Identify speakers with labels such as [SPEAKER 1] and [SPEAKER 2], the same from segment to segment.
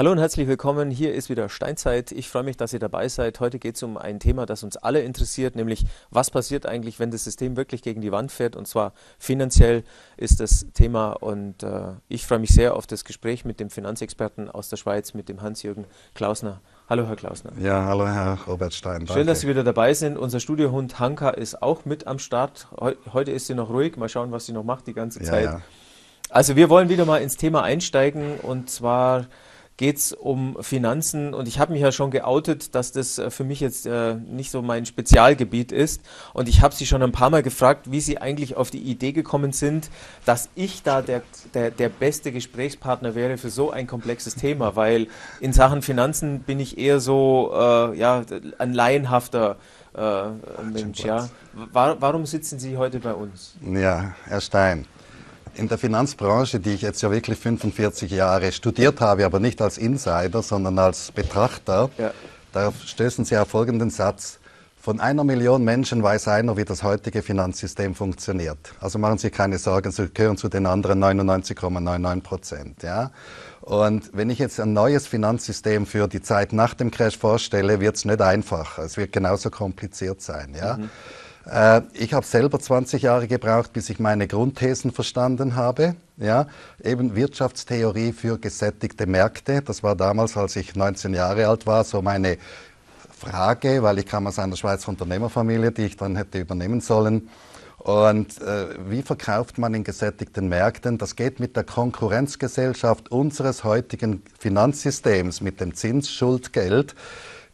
[SPEAKER 1] Hallo und herzlich willkommen. Hier ist wieder Steinzeit. Ich freue mich, dass ihr dabei seid. Heute geht es um ein Thema, das uns alle interessiert, nämlich was passiert eigentlich, wenn das System wirklich gegen die Wand fährt. Und zwar finanziell ist das Thema. Und äh, ich freue mich sehr auf das Gespräch mit dem Finanzexperten aus der Schweiz, mit dem Hans-Jürgen Klausner. Hallo, Herr Klausner.
[SPEAKER 2] Ja, hallo, Herr Robert Stein.
[SPEAKER 1] Danke. Schön, dass Sie wieder dabei sind. Unser Studiohund Hanka ist auch mit am Start. Heute ist sie noch ruhig. Mal schauen, was sie noch macht die ganze Zeit. Ja, ja. Also, wir wollen wieder mal ins Thema einsteigen und zwar geht es um Finanzen und ich habe mich ja schon geoutet, dass das äh, für mich jetzt äh, nicht so mein Spezialgebiet ist und ich habe Sie schon ein paar Mal gefragt, wie Sie eigentlich auf die Idee gekommen sind, dass ich da der, der, der beste Gesprächspartner wäre für so ein komplexes Thema, weil in Sachen Finanzen bin ich eher so äh, ja, ein laienhafter äh, Mensch. Ja. Warum sitzen Sie heute bei uns?
[SPEAKER 2] Ja, Herr Stein, in der Finanzbranche, die ich jetzt ja wirklich 45 Jahre studiert habe, aber nicht als Insider, sondern als Betrachter, ja. da stößen Sie auf folgenden Satz. Von einer Million Menschen weiß einer, wie das heutige Finanzsystem funktioniert. Also machen Sie keine Sorgen, Sie gehören zu den anderen 99,99 Prozent. Ja? Und wenn ich jetzt ein neues Finanzsystem für die Zeit nach dem Crash vorstelle, wird es nicht einfacher. Es wird genauso kompliziert sein. Ja? Mhm. Äh, ich habe selber 20 Jahre gebraucht, bis ich meine Grundthesen verstanden habe. Ja, eben Wirtschaftstheorie für gesättigte Märkte. Das war damals, als ich 19 Jahre alt war, so meine Frage, weil ich kam aus einer Schweizer Unternehmerfamilie, die ich dann hätte übernehmen sollen. Und äh, wie verkauft man in gesättigten Märkten? Das geht mit der Konkurrenzgesellschaft unseres heutigen Finanzsystems, mit dem Zinsschuldgeld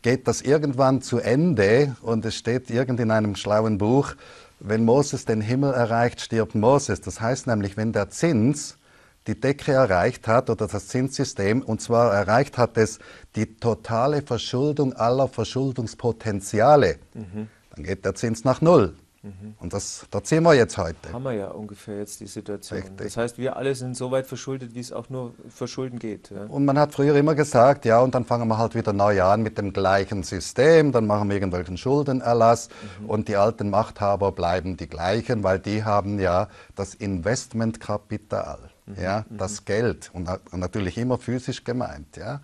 [SPEAKER 2] geht das irgendwann zu Ende und es steht irgend in einem schlauen Buch, wenn Moses den Himmel erreicht, stirbt Moses. Das heißt nämlich, wenn der Zins die Decke erreicht hat oder das Zinssystem, und zwar erreicht hat es die totale Verschuldung aller Verschuldungspotenziale, mhm. dann geht der Zins nach Null. Mhm. Und das, da sehen wir jetzt heute.
[SPEAKER 1] Haben wir ja ungefähr jetzt die Situation. Richtig. Das heißt, wir alle sind so weit verschuldet, wie es auch nur verschulden geht. Ja?
[SPEAKER 2] Und man hat früher immer gesagt, ja, und dann fangen wir halt wieder neu an mit dem gleichen System, dann machen wir irgendwelchen Schuldenerlass mhm. und die alten Machthaber bleiben die gleichen, weil die haben ja das Investmentkapital, mhm. ja, das mhm. Geld und natürlich immer physisch gemeint, ja.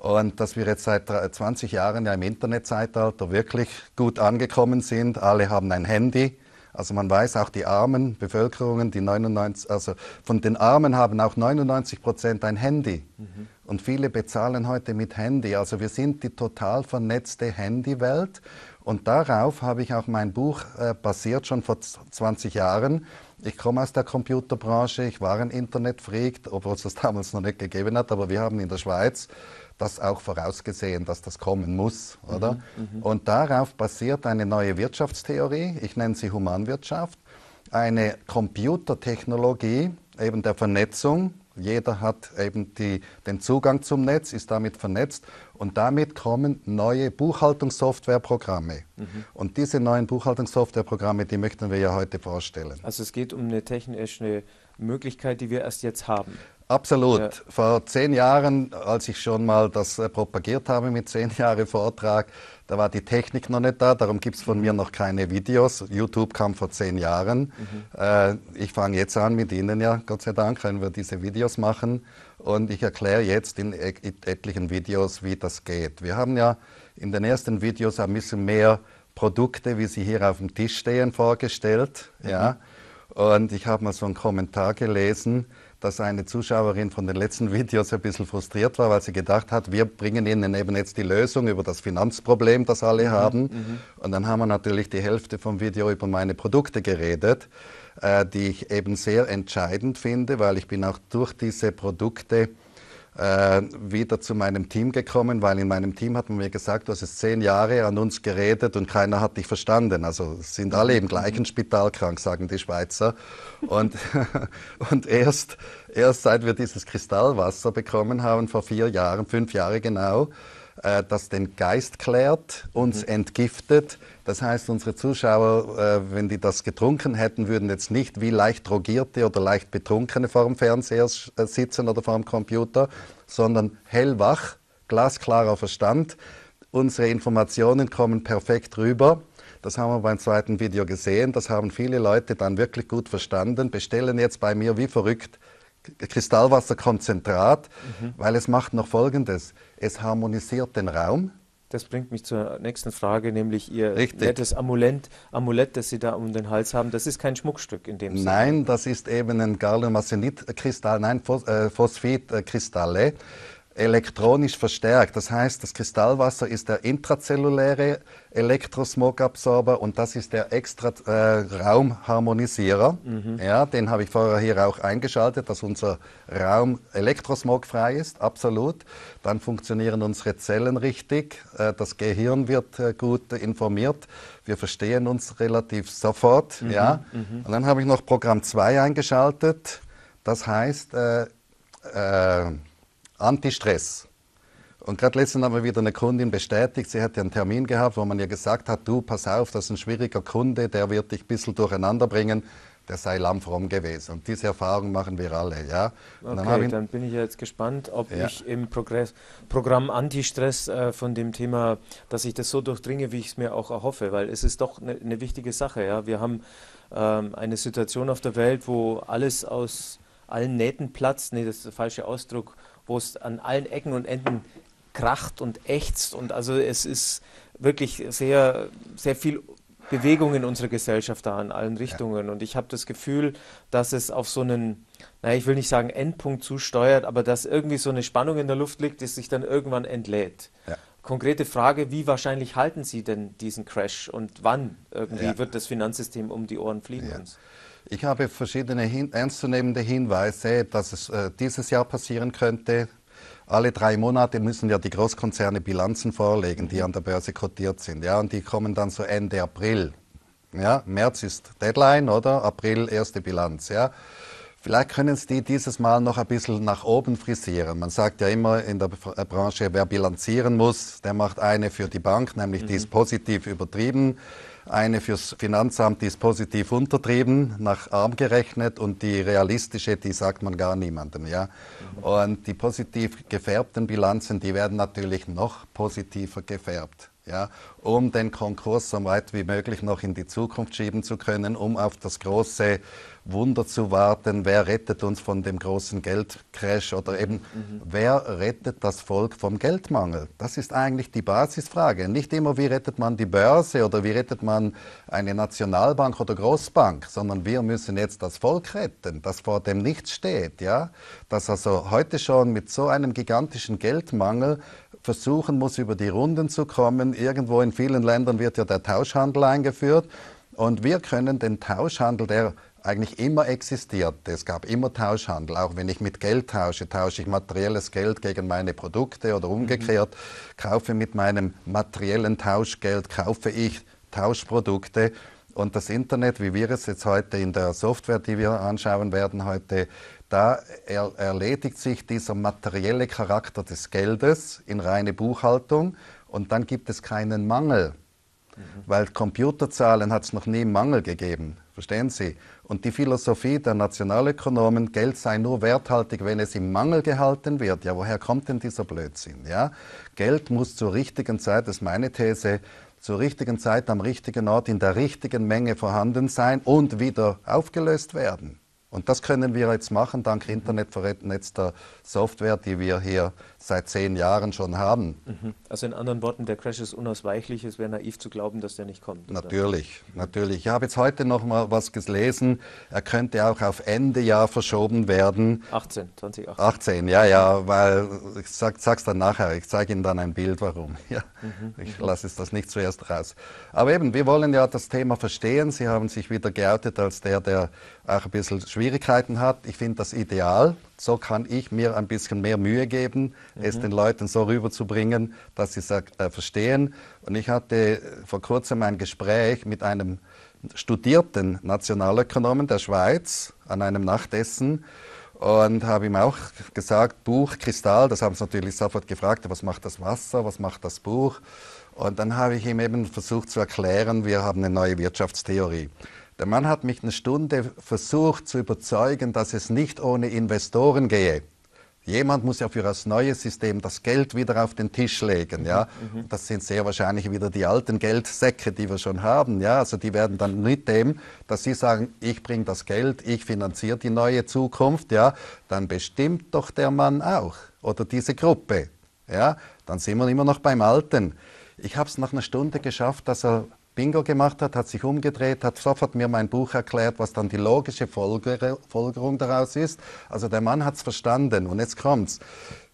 [SPEAKER 2] Und dass wir jetzt seit 20 Jahren ja im Internetzeitalter wirklich gut angekommen sind. Alle haben ein Handy. Also man weiß auch die armen Bevölkerungen, die 99, also von den Armen haben auch 99 Prozent ein Handy. Mhm. Und viele bezahlen heute mit Handy. Also wir sind die total vernetzte Handywelt. Und darauf habe ich auch mein Buch äh, basiert, schon vor 20 Jahren. Ich komme aus der Computerbranche, ich war ein Internetfreak, obwohl es das damals noch nicht gegeben hat, aber wir haben in der Schweiz das auch vorausgesehen, dass das kommen muss, oder? Mhm, mhm, Und darauf basiert eine neue Wirtschaftstheorie, ich nenne sie Humanwirtschaft, eine Computertechnologie, eben der Vernetzung. Jeder hat eben die, den Zugang zum Netz, ist damit vernetzt und damit kommen neue Buchhaltungssoftwareprogramme. Mhm. Und diese neuen Buchhaltungssoftwareprogramme, die möchten wir ja heute vorstellen.
[SPEAKER 1] Also es geht um eine technische Möglichkeit, die wir erst jetzt haben.
[SPEAKER 2] Absolut. Ja. Vor zehn Jahren, als ich schon mal das äh, propagiert habe mit zehn Jahre Vortrag, da war die Technik noch nicht da, darum gibt es von mir noch keine Videos. YouTube kam vor zehn Jahren. Mhm. Äh, ich fange jetzt an mit Ihnen, ja, Gott sei Dank können wir diese Videos machen. Und ich erkläre jetzt in, in etlichen Videos, wie das geht. Wir haben ja in den ersten Videos ein bisschen mehr Produkte, wie sie hier auf dem Tisch stehen, vorgestellt. Mhm. Ja. Und ich habe mal so einen Kommentar gelesen, dass eine Zuschauerin von den letzten Videos ein bisschen frustriert war, weil sie gedacht hat, wir bringen ihnen eben jetzt die Lösung über das Finanzproblem, das alle mhm, haben. Mhm. Und dann haben wir natürlich die Hälfte vom Video über meine Produkte geredet, äh, die ich eben sehr entscheidend finde, weil ich bin auch durch diese Produkte äh, wieder zu meinem Team gekommen, weil in meinem Team hat man mir gesagt, du hast jetzt zehn Jahre an uns geredet und keiner hat dich verstanden. Also sind alle im gleichen Spital krank, sagen die Schweizer. Und, und erst, erst seit wir dieses Kristallwasser bekommen haben, vor vier Jahren, fünf Jahre genau, äh, das den Geist klärt, uns mhm. entgiftet. Das heißt, unsere Zuschauer, äh, wenn die das getrunken hätten, würden jetzt nicht wie leicht drogierte oder leicht betrunkene vor dem Fernseher äh, sitzen oder vor dem Computer, sondern hellwach, glasklarer Verstand. Unsere Informationen kommen perfekt rüber. Das haben wir beim zweiten Video gesehen. Das haben viele Leute dann wirklich gut verstanden, bestellen jetzt bei mir wie verrückt Kristallwasserkonzentrat, mhm. weil es macht noch Folgendes. Es harmonisiert den Raum.
[SPEAKER 1] Das bringt mich zur nächsten Frage, nämlich Ihr Richtig. nettes Amulett, Amulett, das Sie da um den Hals haben. Das ist kein Schmuckstück in dem
[SPEAKER 2] Sinne. Nein, das ist eben ein Gallium-Arsenid-Kristall, nein, äh, Phosphid-Kristalle elektronisch verstärkt. Das heißt, das Kristallwasser ist der intrazelluläre Elektrosmogabsorber und das ist der extra äh, Raumharmonisierer. Mhm. Ja, den habe ich vorher hier auch eingeschaltet, dass unser Raum elektrosmogfrei ist, absolut. Dann funktionieren unsere Zellen richtig, äh, das Gehirn wird äh, gut informiert, wir verstehen uns relativ sofort. Mhm. Ja. Mhm. Und dann habe ich noch Programm 2 eingeschaltet. Das heißt, äh, äh, Anti-Stress. Und gerade letztens haben wir wieder eine Kundin bestätigt, sie hätte einen Termin gehabt, wo man ihr gesagt hat, du, pass auf, das ist ein schwieriger Kunde, der wird dich ein bisschen durcheinander bringen, der sei lammfromm gewesen. Und diese Erfahrung machen wir alle, ja.
[SPEAKER 1] Und okay, dann, dann, bin ich jetzt gespannt, ob ja. ich im Progress Programm Anti-Stress äh, von dem Thema, dass ich das so durchdringe, wie ich es mir auch erhoffe, weil es ist doch eine ne wichtige Sache, ja. Wir haben ähm, eine Situation auf der Welt, wo alles aus allen Nähten platzt, nee, das ist der falsche Ausdruck, wo es an allen Ecken und Enden kracht und ächzt. Und also es ist wirklich sehr, sehr viel Bewegung in unserer Gesellschaft da in allen Richtungen. Ja. Und ich habe das Gefühl, dass es auf so einen, naja, ich will nicht sagen Endpunkt zusteuert, aber dass irgendwie so eine Spannung in der Luft liegt, die sich dann irgendwann entlädt. Ja. Konkrete Frage, wie wahrscheinlich halten Sie denn diesen Crash und wann irgendwie ja. wird das Finanzsystem um die Ohren fliegen uns?
[SPEAKER 2] Ich habe verschiedene hin ernstzunehmende Hinweise, dass es äh, dieses Jahr passieren könnte. Alle drei Monate müssen ja die Großkonzerne Bilanzen vorlegen, die an der Börse kotiert sind. Ja, und die kommen dann so Ende April. Ja, März ist Deadline, oder? April erste Bilanz. Ja. Vielleicht können Sie die dieses Mal noch ein bisschen nach oben frisieren. Man sagt ja immer in der Branche, wer bilanzieren muss, der macht eine für die Bank, nämlich mhm. die ist positiv übertrieben eine fürs Finanzamt, ist positiv untertrieben, nach arm gerechnet und die realistische, die sagt man gar niemandem. Ja? Und die positiv gefärbten Bilanzen, die werden natürlich noch positiver gefärbt. Ja, um den Konkurs so weit wie möglich noch in die Zukunft schieben zu können, um auf das große Wunder zu warten, wer rettet uns von dem großen Geldcrash oder eben mhm. wer rettet das Volk vom Geldmangel? Das ist eigentlich die Basisfrage. Nicht immer, wie rettet man die Börse oder wie rettet man eine Nationalbank oder Großbank, sondern wir müssen jetzt das Volk retten, das vor dem nichts steht. Ja? Das also heute schon mit so einem gigantischen Geldmangel versuchen muss, über die Runden zu kommen. Irgendwo in vielen Ländern wird ja der Tauschhandel eingeführt. Und wir können den Tauschhandel, der eigentlich immer existiert. Es gab immer Tauschhandel. Auch wenn ich mit Geld tausche, tausche ich materielles Geld gegen meine Produkte oder umgekehrt. Mhm. Kaufe mit meinem materiellen Tauschgeld, kaufe ich Tauschprodukte. Und das Internet, wie wir es jetzt heute in der Software, die wir anschauen werden heute, da er, erledigt sich dieser materielle Charakter des Geldes in reine Buchhaltung und dann gibt es keinen Mangel. Mhm. Weil Computerzahlen hat es noch nie Mangel gegeben. Verstehen Sie? Und die Philosophie der Nationalökonomen, Geld sei nur werthaltig, wenn es im Mangel gehalten wird. Ja, woher kommt denn dieser Blödsinn? Ja? Geld muss zur richtigen Zeit, das ist meine These, zur richtigen Zeit am richtigen Ort in der richtigen Menge vorhanden sein und wieder aufgelöst werden. Und das können wir jetzt machen dank internetvernetzter Software, die wir hier seit zehn Jahren schon haben.
[SPEAKER 1] Mhm. Also in anderen Worten, der Crash ist unausweichlich. Es wäre naiv zu glauben, dass der nicht kommt.
[SPEAKER 2] Oder? Natürlich, natürlich. Ich habe jetzt heute noch mal was gelesen. Er könnte auch auf Ende Jahr verschoben werden.
[SPEAKER 1] 18, 2018.
[SPEAKER 2] 18, ja, ja, weil ich sag, sag's dann nachher. Ich zeige Ihnen dann ein Bild, warum. Ja, mhm. Ich lasse es das nicht zuerst raus. Aber eben, wir wollen ja das Thema verstehen. Sie haben sich wieder geoutet als der, der auch ein bisschen Schwierigkeiten hat. Ich finde das ideal. So kann ich mir ein bisschen mehr Mühe geben, mhm. es den Leuten so rüberzubringen, dass sie es äh, verstehen. Und ich hatte vor kurzem ein Gespräch mit einem studierten Nationalökonomen der Schweiz an einem Nachtessen und habe ihm auch gesagt, Buch, Kristall, das haben sie natürlich sofort gefragt, was macht das Wasser, was macht das Buch? Und dann habe ich ihm eben versucht zu erklären, wir haben eine neue Wirtschaftstheorie. Der Mann hat mich eine Stunde versucht zu überzeugen, dass es nicht ohne Investoren gehe. Jemand muss ja für das neue System das Geld wieder auf den Tisch legen. Ja? Mhm. Das sind sehr wahrscheinlich wieder die alten Geldsäcke, die wir schon haben. Ja? Also die werden dann mit dem, dass sie sagen, ich bringe das Geld, ich finanziere die neue Zukunft, ja? dann bestimmt doch der Mann auch oder diese Gruppe. Ja? Dann sind wir immer noch beim Alten. Ich habe es nach einer Stunde geschafft, dass er Bingo gemacht hat, hat sich umgedreht, hat sofort mir mein Buch erklärt, was dann die logische Folgerung daraus ist. Also der Mann hat es verstanden und jetzt kommt's.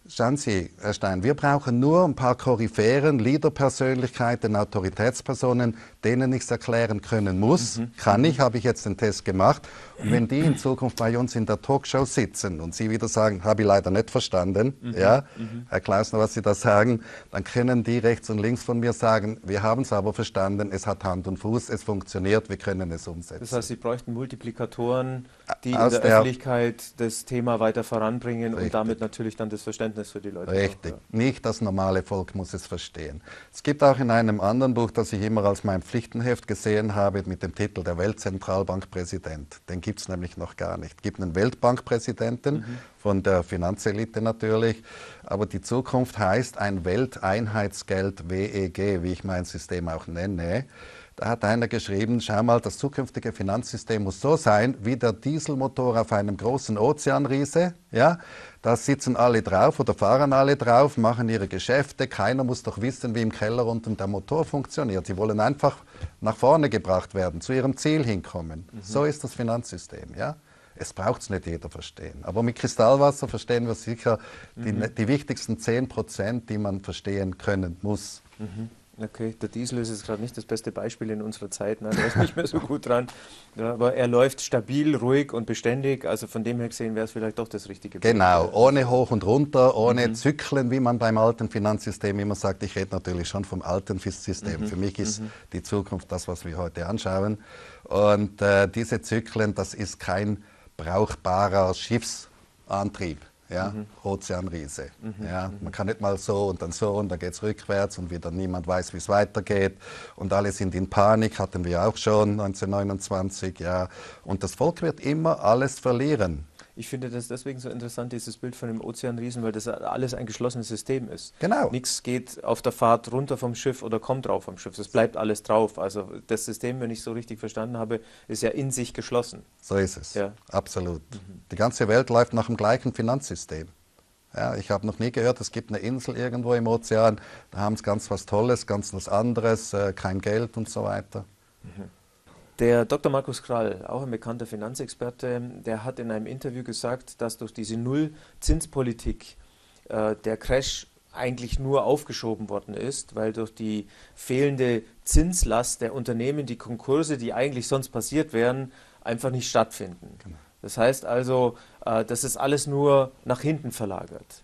[SPEAKER 2] Schauen Sie, Herr Stein, wir brauchen nur ein paar Koryphären, Leaderpersönlichkeiten, Autoritätspersonen, denen ich es erklären können muss. Mhm. Kann ich, habe ich jetzt den Test gemacht. Und wenn die in Zukunft bei uns in der Talkshow sitzen und Sie wieder sagen, habe ich leider nicht verstanden, mhm. ja, mhm. Herr Klausner, was Sie da sagen, dann können die rechts und links von mir sagen, wir haben es aber verstanden, es hat Hand und Fuß, es funktioniert, wir können es umsetzen.
[SPEAKER 1] Das heißt, Sie bräuchten Multiplikatoren, die Aus in der, der Öffentlichkeit das Thema weiter voranbringen richtig. und damit natürlich dann das Verständnis für die Leute.
[SPEAKER 2] Richtig. Auch, ja. Nicht das normale Volk muss es verstehen. Es gibt auch in einem anderen Buch, das ich immer als mein Pflichtenheft gesehen habe, mit dem Titel Der Weltzentralbankpräsident. Den gibt es nämlich noch gar nicht. Es gibt einen Weltbankpräsidenten mhm. von der Finanzelite natürlich, aber die Zukunft heißt ein Welteinheitsgeld WEG, wie ich mein System auch nenne. Da hat einer geschrieben, schau mal, das zukünftige Finanzsystem muss so sein wie der Dieselmotor auf einem großen Ozeanriese. Ja? Da sitzen alle drauf oder fahren alle drauf, machen ihre Geschäfte. Keiner muss doch wissen, wie im Keller unten der Motor funktioniert. Sie wollen einfach nach vorne gebracht werden, zu ihrem Ziel hinkommen. Mhm. So ist das Finanzsystem. Ja? Es braucht es nicht jeder verstehen. Aber mit Kristallwasser verstehen wir sicher mhm. die, die wichtigsten 10 Prozent, die man verstehen können muss.
[SPEAKER 1] Mhm. Okay, der Diesel ist jetzt gerade nicht das beste Beispiel in unserer Zeit, ne? der ist nicht mehr so gut dran. Ja, aber er läuft stabil, ruhig und beständig. Also von dem her gesehen wäre es vielleicht doch das richtige.
[SPEAKER 2] Genau, Bild. ohne hoch und runter, ohne mhm. Zyklen, wie man beim alten Finanzsystem immer sagt. Ich rede natürlich schon vom alten System. Mhm. Für mich ist mhm. die Zukunft das, was wir heute anschauen. Und äh, diese Zyklen, das ist kein brauchbarer Schiffsantrieb ja, mhm. Ozeanriese. Mhm. Ja, man kann nicht mal so und dann so und dann geht es rückwärts und wieder niemand weiß, wie es weitergeht und alle sind in Panik, hatten wir auch schon 1929, ja. Und das Volk wird immer alles verlieren.
[SPEAKER 1] Ich finde das deswegen so interessant, dieses Bild von dem Ozeanriesen, weil das alles ein geschlossenes System ist.
[SPEAKER 2] Genau.
[SPEAKER 1] Nichts geht auf der Fahrt runter vom Schiff oder kommt drauf vom Schiff. Es bleibt alles drauf. Also das System, wenn ich es so richtig verstanden habe, ist ja in sich geschlossen.
[SPEAKER 2] So ist es. Ja. Absolut. Mhm. Die ganze Welt läuft nach dem gleichen Finanzsystem. Ja, ich habe noch nie gehört, es gibt eine Insel irgendwo im Ozean, da haben sie ganz was Tolles, ganz was anderes, äh, kein Geld und so weiter. Mhm.
[SPEAKER 1] Der Dr. Markus Krall, auch ein bekannter Finanzexperte, der hat in einem Interview gesagt, dass durch diese Nullzinspolitik äh, der Crash eigentlich nur aufgeschoben worden ist, weil durch die fehlende Zinslast der Unternehmen die Konkurse, die eigentlich sonst passiert wären, einfach nicht stattfinden. Genau. Das heißt also, äh, das ist alles nur nach hinten verlagert.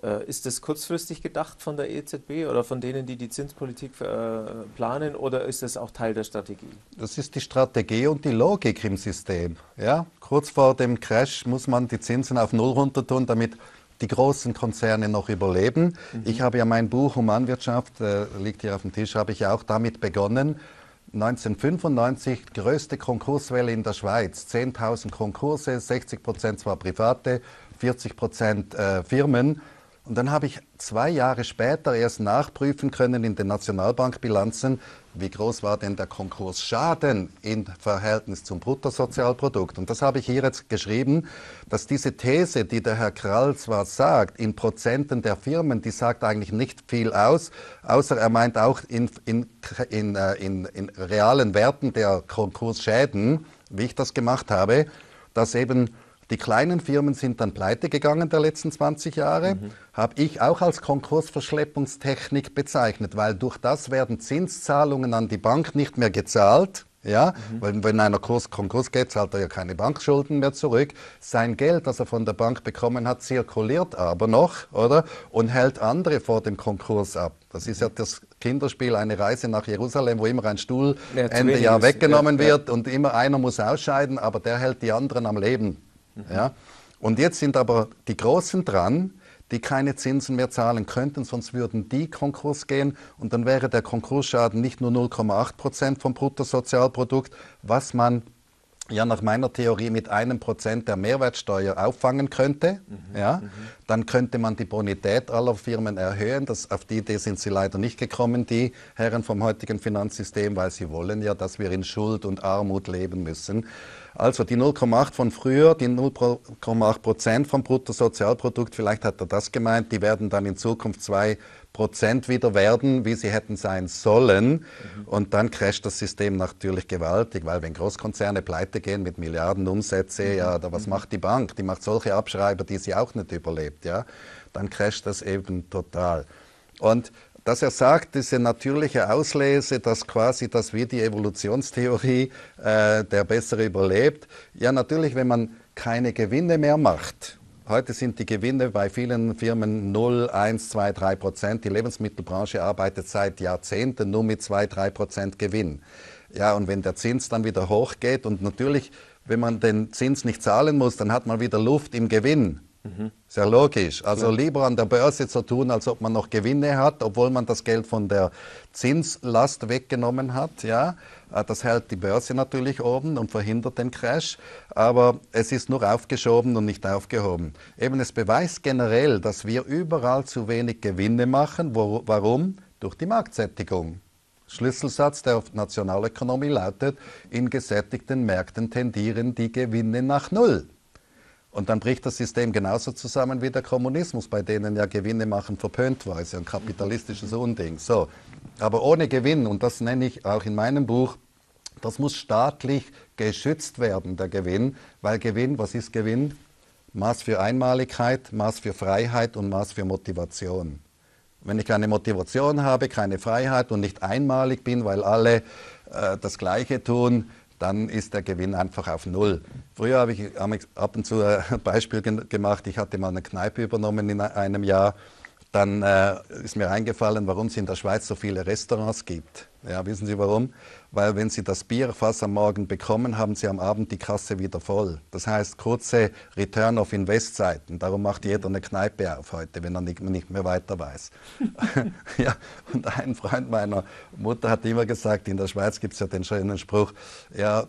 [SPEAKER 1] Äh, ist das kurzfristig gedacht von der EZB oder von denen, die die Zinspolitik äh, planen, oder ist das auch Teil der Strategie?
[SPEAKER 2] Das ist die Strategie und die Logik im System. Ja? Kurz vor dem Crash muss man die Zinsen auf Null runter tun, damit die großen Konzerne noch überleben. Mhm. Ich habe ja mein Buch Humanwirtschaft, äh, liegt hier auf dem Tisch, habe ich ja auch damit begonnen. 1995 größte Konkurswelle in der Schweiz, 10.000 Konkurse, 60 Prozent zwar private, 40 Prozent äh, Firmen. Und dann habe ich zwei Jahre später erst nachprüfen können in den Nationalbankbilanzen, wie groß war denn der Konkursschaden im Verhältnis zum Bruttosozialprodukt. Und das habe ich hier jetzt geschrieben, dass diese These, die der Herr Krall zwar sagt, in Prozenten der Firmen, die sagt eigentlich nicht viel aus, außer er meint auch in, in, in, äh, in, in realen Werten der Konkursschäden, wie ich das gemacht habe, dass eben die kleinen Firmen sind dann pleite gegangen der letzten 20 Jahre. Mhm. Habe ich auch als Konkursverschleppungstechnik bezeichnet, weil durch das werden Zinszahlungen an die Bank nicht mehr gezahlt. Ja, mhm. weil wenn einer Kurs, Konkurs geht, zahlt er ja keine Bankschulden mehr zurück. Sein Geld, das er von der Bank bekommen hat, zirkuliert aber noch, oder? Und hält andere vor dem Konkurs ab. Das ist ja das Kinderspiel, eine Reise nach Jerusalem, wo immer ein Stuhl ja, Ende Jahr weggenommen ja, wird ja. und immer einer muss ausscheiden, aber der hält die anderen am Leben. Mhm. Ja? Und jetzt sind aber die Großen dran, die keine Zinsen mehr zahlen könnten, sonst würden die Konkurs gehen und dann wäre der Konkursschaden nicht nur 0,8 Prozent vom Bruttosozialprodukt, was man ja nach meiner Theorie mit einem Prozent der Mehrwertsteuer auffangen könnte, mhm, ja, mhm. dann könnte man die Bonität aller Firmen erhöhen. Das, auf die Idee sind sie leider nicht gekommen, die Herren vom heutigen Finanzsystem, weil sie wollen ja, dass wir in Schuld und Armut leben müssen. Also die 0,8 von früher, die 0,8 Prozent vom Bruttosozialprodukt, vielleicht hat er das gemeint, die werden dann in Zukunft zwei Prozent wieder werden, wie sie hätten sein sollen. Mhm. Und dann crasht das System natürlich gewaltig, weil wenn Großkonzerne pleite gehen mit Milliarden Umsätze, mhm. ja, da, was mhm. macht die Bank? Die macht solche Abschreiber, die sie auch nicht überlebt, ja. Dann crasht das eben total. Und dass er sagt, diese natürliche Auslese, dass quasi das wie die Evolutionstheorie äh, der Bessere überlebt. Ja, natürlich, wenn man keine Gewinne mehr macht. Heute sind die Gewinne bei vielen Firmen 0, 1, 2, 3 Prozent. Die Lebensmittelbranche arbeitet seit Jahrzehnten nur mit 2, 3 Prozent Gewinn. Ja, und wenn der Zins dann wieder hochgeht und natürlich, wenn man den Zins nicht zahlen muss, dann hat man wieder Luft im Gewinn. Mhm. Sehr logisch. Also ja. lieber an der Börse so tun, als ob man noch Gewinne hat, obwohl man das Geld von der Zinslast weggenommen hat. Ja, äh, das hält die Börse natürlich oben und verhindert den Crash. Aber es ist nur aufgeschoben und nicht aufgehoben. Eben es beweist generell, dass wir überall zu wenig Gewinne machen. Wo, warum? Durch die Marktsättigung. Schlüsselsatz der Nationalökonomie lautet, in gesättigten Märkten tendieren die Gewinne nach Null. Und dann bricht das System genauso zusammen wie der Kommunismus, bei denen ja Gewinne machen verpönt war. Ist ja ein kapitalistisches Unding. So. Aber ohne Gewinn, und das nenne ich auch in meinem Buch, das muss staatlich geschützt werden, der Gewinn. Weil Gewinn, was ist Gewinn? Maß für Einmaligkeit, Maß für Freiheit und Maß für Motivation. Wenn ich keine Motivation habe, keine Freiheit und nicht einmalig bin, weil alle äh, das Gleiche tun, dann ist der Gewinn einfach auf Null. Früher habe ich ab und zu ein Beispiel gemacht, ich hatte mal eine Kneipe übernommen in einem Jahr. Dann äh, ist mir eingefallen, warum es in der Schweiz so viele Restaurants gibt. Ja, wissen Sie warum? Weil wenn Sie das Bier fast am Morgen bekommen, haben Sie am Abend die Kasse wieder voll. Das heißt kurze Return of Invest Zeiten. Darum macht jeder eine Kneipe auf heute, wenn er nicht, mehr weiter weiß. ja, und ein Freund meiner Mutter hat immer gesagt, in der Schweiz gibt es ja den schönen Spruch, ja, äh,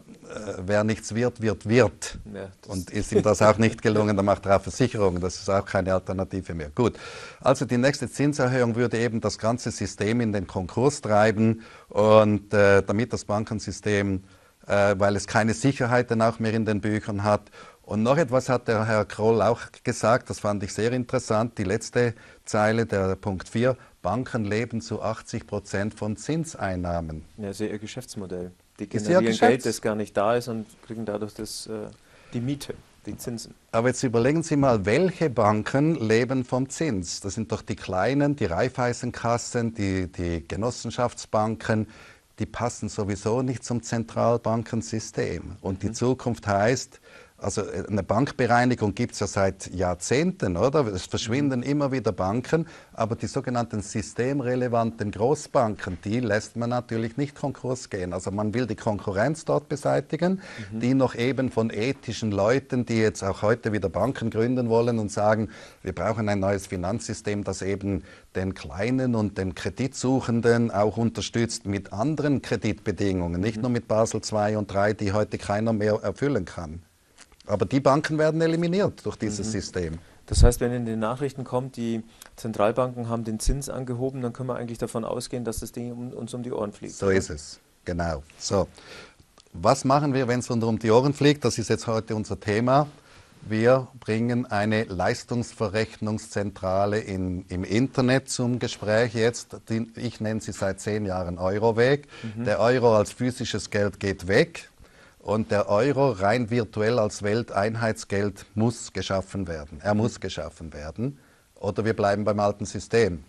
[SPEAKER 2] wer nichts wird, wird Wirt. Ja, und ist ihm das auch nicht gelungen, dann macht er auch Versicherungen. Das ist auch keine Alternative mehr. Gut, also die nächste Zinserhöhung würde eben das ganze System in den Konkurs treiben und äh, damit das Bankensystem, äh, weil es keine Sicherheit dann auch mehr in den Büchern hat. Und noch etwas hat der Herr Kroll auch gesagt, das fand ich sehr interessant, die letzte Zeile, der Punkt 4, Banken leben zu 80 Prozent von Zinseinnahmen.
[SPEAKER 1] Ja, ist ja ihr Geschäftsmodell. Die generieren Geld, das gar nicht da ist und kriegen dadurch das, äh, die Miete die Zinsen.
[SPEAKER 2] Aber jetzt überlegen Sie mal, welche Banken leben vom Zins? Das sind doch die kleinen, die Raiffeisenkassen, die, die Genossenschaftsbanken, die passen sowieso nicht zum Zentralbankensystem. Und die mhm. Zukunft heißt, also äh, eine Bankbereinigung gibt es ja seit Jahrzehnten, oder? Es verschwinden immer wieder Banken, aber die sogenannten systemrelevanten Großbanken, die lässt man natürlich nicht Konkurs gehen. Also man will die Konkurrenz dort beseitigen, mhm. die noch eben von ethischen Leuten, die jetzt auch heute wieder Banken gründen wollen und sagen, wir brauchen ein neues Finanzsystem, das eben den Kleinen und den Kreditsuchenden auch unterstützt mit anderen Kreditbedingungen, nicht mhm. nur mit Basel II und III, die heute keiner mehr erfüllen kann. Aber die Banken werden eliminiert durch dieses mhm. System.
[SPEAKER 1] Das heißt, wenn in den Nachrichten kommt, die Zentralbanken haben den Zins angehoben, dann können wir eigentlich davon ausgehen, dass das Ding um, uns um die Ohren fliegt.
[SPEAKER 2] So oder? ist es, genau. So, was machen wir, wenn es uns um die Ohren fliegt? Das ist jetzt heute unser Thema. Wir bringen eine Leistungsverrechnungszentrale in, im Internet zum Gespräch jetzt. Ich nenne sie seit zehn Jahren Euroweg. Mhm. Der Euro als physisches Geld geht weg. Und der Euro rein virtuell als Welteinheitsgeld muss geschaffen werden. Er muss geschaffen werden. Oder wir bleiben beim alten System.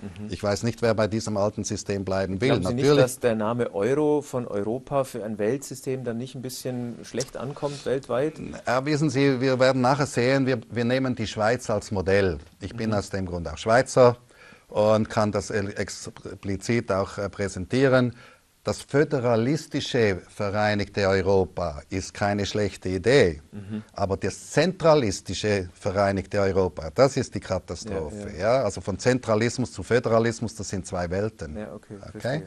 [SPEAKER 2] Mhm. Ich weiß nicht, wer bei diesem alten System bleiben will.
[SPEAKER 1] Glauben Sie Natürlich, nicht, dass der Name Euro von Europa für ein Weltsystem dann nicht ein bisschen schlecht ankommt weltweit?
[SPEAKER 2] Ja, wissen Sie, wir werden nachher sehen, wir, wir nehmen die Schweiz als Modell. Ich bin mhm. aus dem Grund auch Schweizer und kann das explizit auch äh, präsentieren. Das föderalistische Vereinigte Europa ist keine schlechte Idee, mhm. aber das zentralistische Vereinigte Europa, das ist die Katastrophe. Ja, ja. ja, Also von Zentralismus zu Föderalismus, das sind zwei Welten. Ja, okay. okay?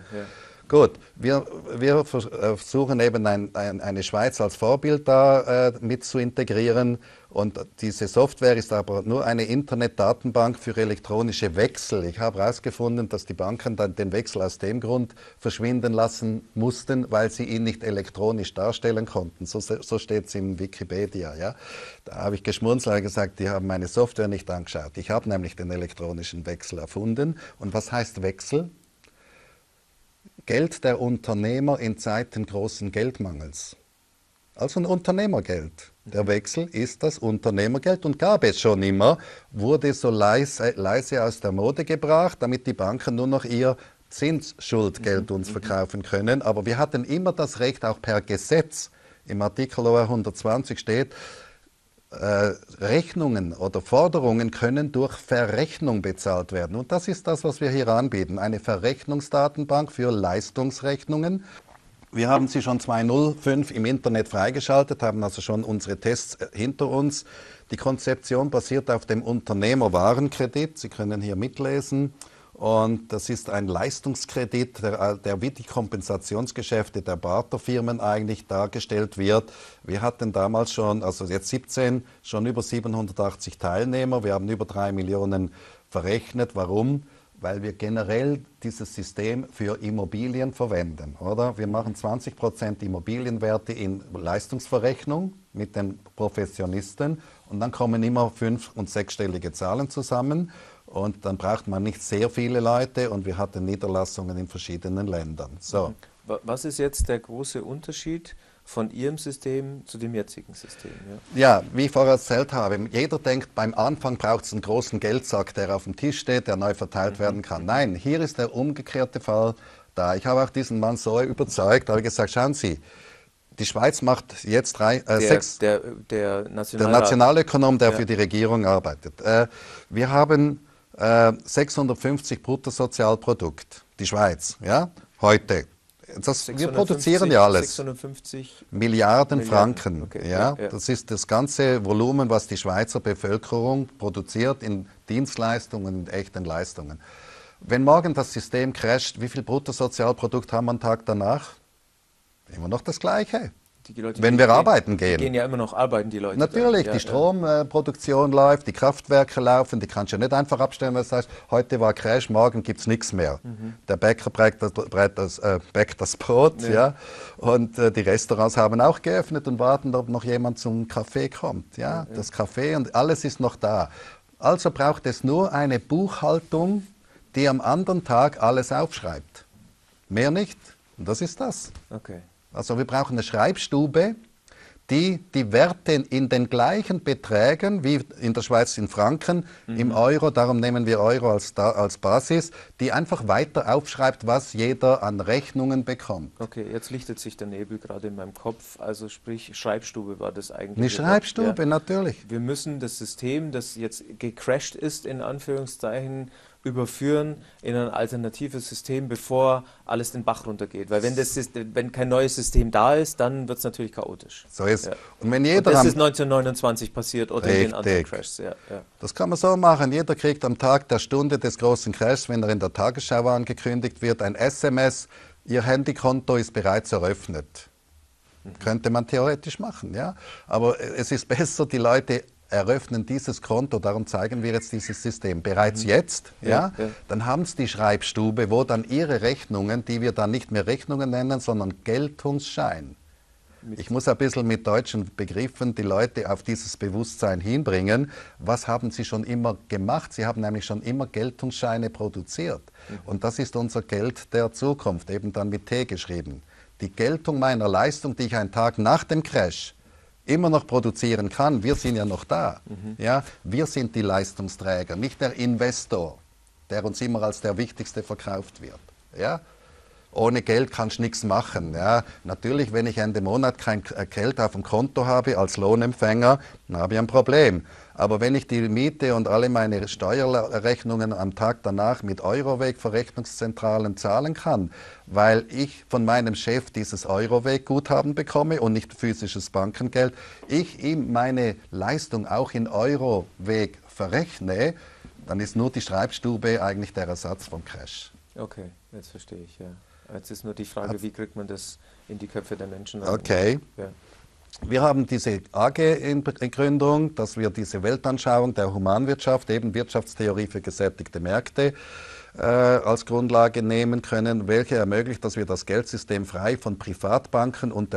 [SPEAKER 2] Gut, wir, wir versuchen eben ein, ein, eine Schweiz als Vorbild da äh, mit zu integrieren. Und diese Software ist aber nur eine Internetdatenbank für elektronische Wechsel. Ich habe herausgefunden, dass die Banken dann den Wechsel aus dem Grund verschwinden lassen mussten, weil sie ihn nicht elektronisch darstellen konnten. So, so steht es in Wikipedia. Ja? Da habe ich geschmunzelt und gesagt, die haben meine Software nicht angeschaut. Ich habe nämlich den elektronischen Wechsel erfunden. Und was heißt Wechsel? Geld der Unternehmer in Zeiten großen Geldmangels. Also ein Unternehmergeld. Der Wechsel ist das Unternehmergeld und gab es schon immer, wurde so leise, leise aus der Mode gebracht, damit die Banken nur noch ihr Zinsschuldgeld uns verkaufen können. Aber wir hatten immer das Recht, auch per Gesetz, im Artikel 120 steht, Rechnungen oder Forderungen können durch Verrechnung bezahlt werden. Und das ist das, was wir hier anbieten. Eine Verrechnungsdatenbank für Leistungsrechnungen. Wir haben sie schon 2005 im Internet freigeschaltet, haben also schon unsere Tests äh, hinter uns. Die Konzeption basiert auf dem Unternehmerwarenkredit. Sie können hier mitlesen. Und das ist ein Leistungskredit, der, der wie die Kompensationsgeschäfte der Barterfirmen eigentlich dargestellt wird. Wir hatten damals schon, also jetzt 17, schon über 780 Teilnehmer. Wir haben über drei Millionen verrechnet. Warum? Weil wir generell dieses System für Immobilien verwenden, oder? Wir machen 20 Prozent Immobilienwerte in Leistungsverrechnung mit den Professionisten und dann kommen immer fünf- und sechsstellige Zahlen zusammen. Und dann braucht man nicht sehr viele Leute und wir hatten Niederlassungen in verschiedenen Ländern. So.
[SPEAKER 1] Was ist jetzt der große Unterschied von Ihrem System zu dem jetzigen System?
[SPEAKER 2] Ja, ja wie ich vorher erzählt habe, jeder denkt, beim Anfang braucht es einen großen Geldsack, der auf dem Tisch steht, der neu verteilt mhm. werden kann. Nein, hier ist der umgekehrte Fall da. Ich habe auch diesen Mann so überzeugt, habe gesagt, schauen Sie, die Schweiz macht jetzt drei, äh, der, sechs.
[SPEAKER 1] Der, der,
[SPEAKER 2] der Nationalökonom, der ja. für die Regierung arbeitet. Äh, wir haben 650 äh, Bruttosozialprodukt, die Schweiz, ja, heute. Das, wir produzieren ja alles. 650 Milliarden, Milliarden. Franken. Okay, ja, ja, Das ist das ganze Volumen, was die Schweizer Bevölkerung produziert in Dienstleistungen und echten Leistungen. Wenn morgen das System crasht, wie viel Bruttosozialprodukt haben wir einen Tag danach? Immer noch das Gleiche. Leute, wenn wir gehen, arbeiten gehen.
[SPEAKER 1] Die gehen ja immer noch arbeiten, die Leute.
[SPEAKER 2] Natürlich, ja, die Stromproduktion ja. läuft, die Kraftwerke laufen, die kannst du ja nicht einfach abstellen, wenn du sagst, heute war Crash, morgen gibt es nichts mehr. Mhm. Der Bäcker bäckt das, das, äh, bäckt das Brot, ja. ja und äh, die Restaurants haben auch geöffnet und warten, ob noch jemand zum Kaffee kommt. Ja, das Kaffee und alles ist noch da. Also braucht es nur eine Buchhaltung, die am anderen Tag alles aufschreibt. Mehr nicht. Und das ist das.
[SPEAKER 1] Okay.
[SPEAKER 2] Also wir brauchen eine Schreibstube, die die Werte in den gleichen Beträgen wie in der Schweiz in Franken, mhm. im Euro, darum nehmen wir Euro als, als Basis, die einfach weiter aufschreibt, was jeder an Rechnungen bekommt.
[SPEAKER 1] Okay, jetzt lichtet sich der Nebel gerade in meinem Kopf. Also sprich, Schreibstube war das eigentlich.
[SPEAKER 2] Eine Schreibstube, ja. natürlich.
[SPEAKER 1] Wir müssen das System, das jetzt gecrashed ist, in Anführungszeichen, überführen in ein alternatives System, bevor alles den Bach runtergeht. Weil wenn, das, wenn kein neues System da ist, dann wird es natürlich chaotisch.
[SPEAKER 2] So ist ja.
[SPEAKER 1] Und wenn jeder und das ist 1929 passiert oder richtig. in den anderen Crashs. Ja,
[SPEAKER 2] ja. Das kann man so machen. Jeder kriegt am Tag der Stunde des großen Crashs, wenn er in der Tagesschau angekündigt wird, ein SMS, Ihr Handykonto ist bereits eröffnet. Mhm. Könnte man theoretisch machen, ja. Aber es ist besser, die Leute eröffnen dieses Konto, darum zeigen wir jetzt dieses System bereits mhm. jetzt, ja, ja, ja. dann haben sie die Schreibstube, wo dann ihre Rechnungen, die wir dann nicht mehr Rechnungen nennen, sondern Geltungsschein. Ich muss ein bisschen mit deutschen Begriffen die Leute auf dieses Bewusstsein hinbringen. Was haben sie schon immer gemacht? Sie haben nämlich schon immer Geltungsscheine produziert. Mhm. Und das ist unser Geld der Zukunft, eben dann mit T geschrieben. Die Geltung meiner Leistung, die ich einen Tag nach dem Crash immer noch produzieren kann, wir sind ja noch da. Mhm. Ja? Wir sind die Leistungsträger, nicht der Investor, der uns immer als der Wichtigste verkauft wird. Ja? Ohne Geld kannst du nichts machen. Ja? Natürlich, wenn ich Ende Monat kein Geld auf dem Konto habe als Lohnempfänger, dann habe ich ein Problem. Aber wenn ich die Miete und alle meine Steuerrechnungen am Tag danach mit Euroweg-Verrechnungszentralen zahlen kann, weil ich von meinem Chef dieses Euroweg-Guthaben bekomme und nicht physisches Bankengeld, ich ihm meine Leistung auch in Euroweg verrechne, dann ist nur die Schreibstube eigentlich der Ersatz vom Cash.
[SPEAKER 1] Okay, jetzt verstehe ich, ja. Jetzt ist nur die Frage, wie kriegt man das in die Köpfe der Menschen
[SPEAKER 2] rein? Okay. Ja. Wir haben diese AG in Gründung, dass wir diese Weltanschauung der Humanwirtschaft, eben Wirtschaftstheorie für gesättigte Märkte, äh, als Grundlage nehmen können, welche ermöglicht, dass wir das Geldsystem frei von Privatbanken und,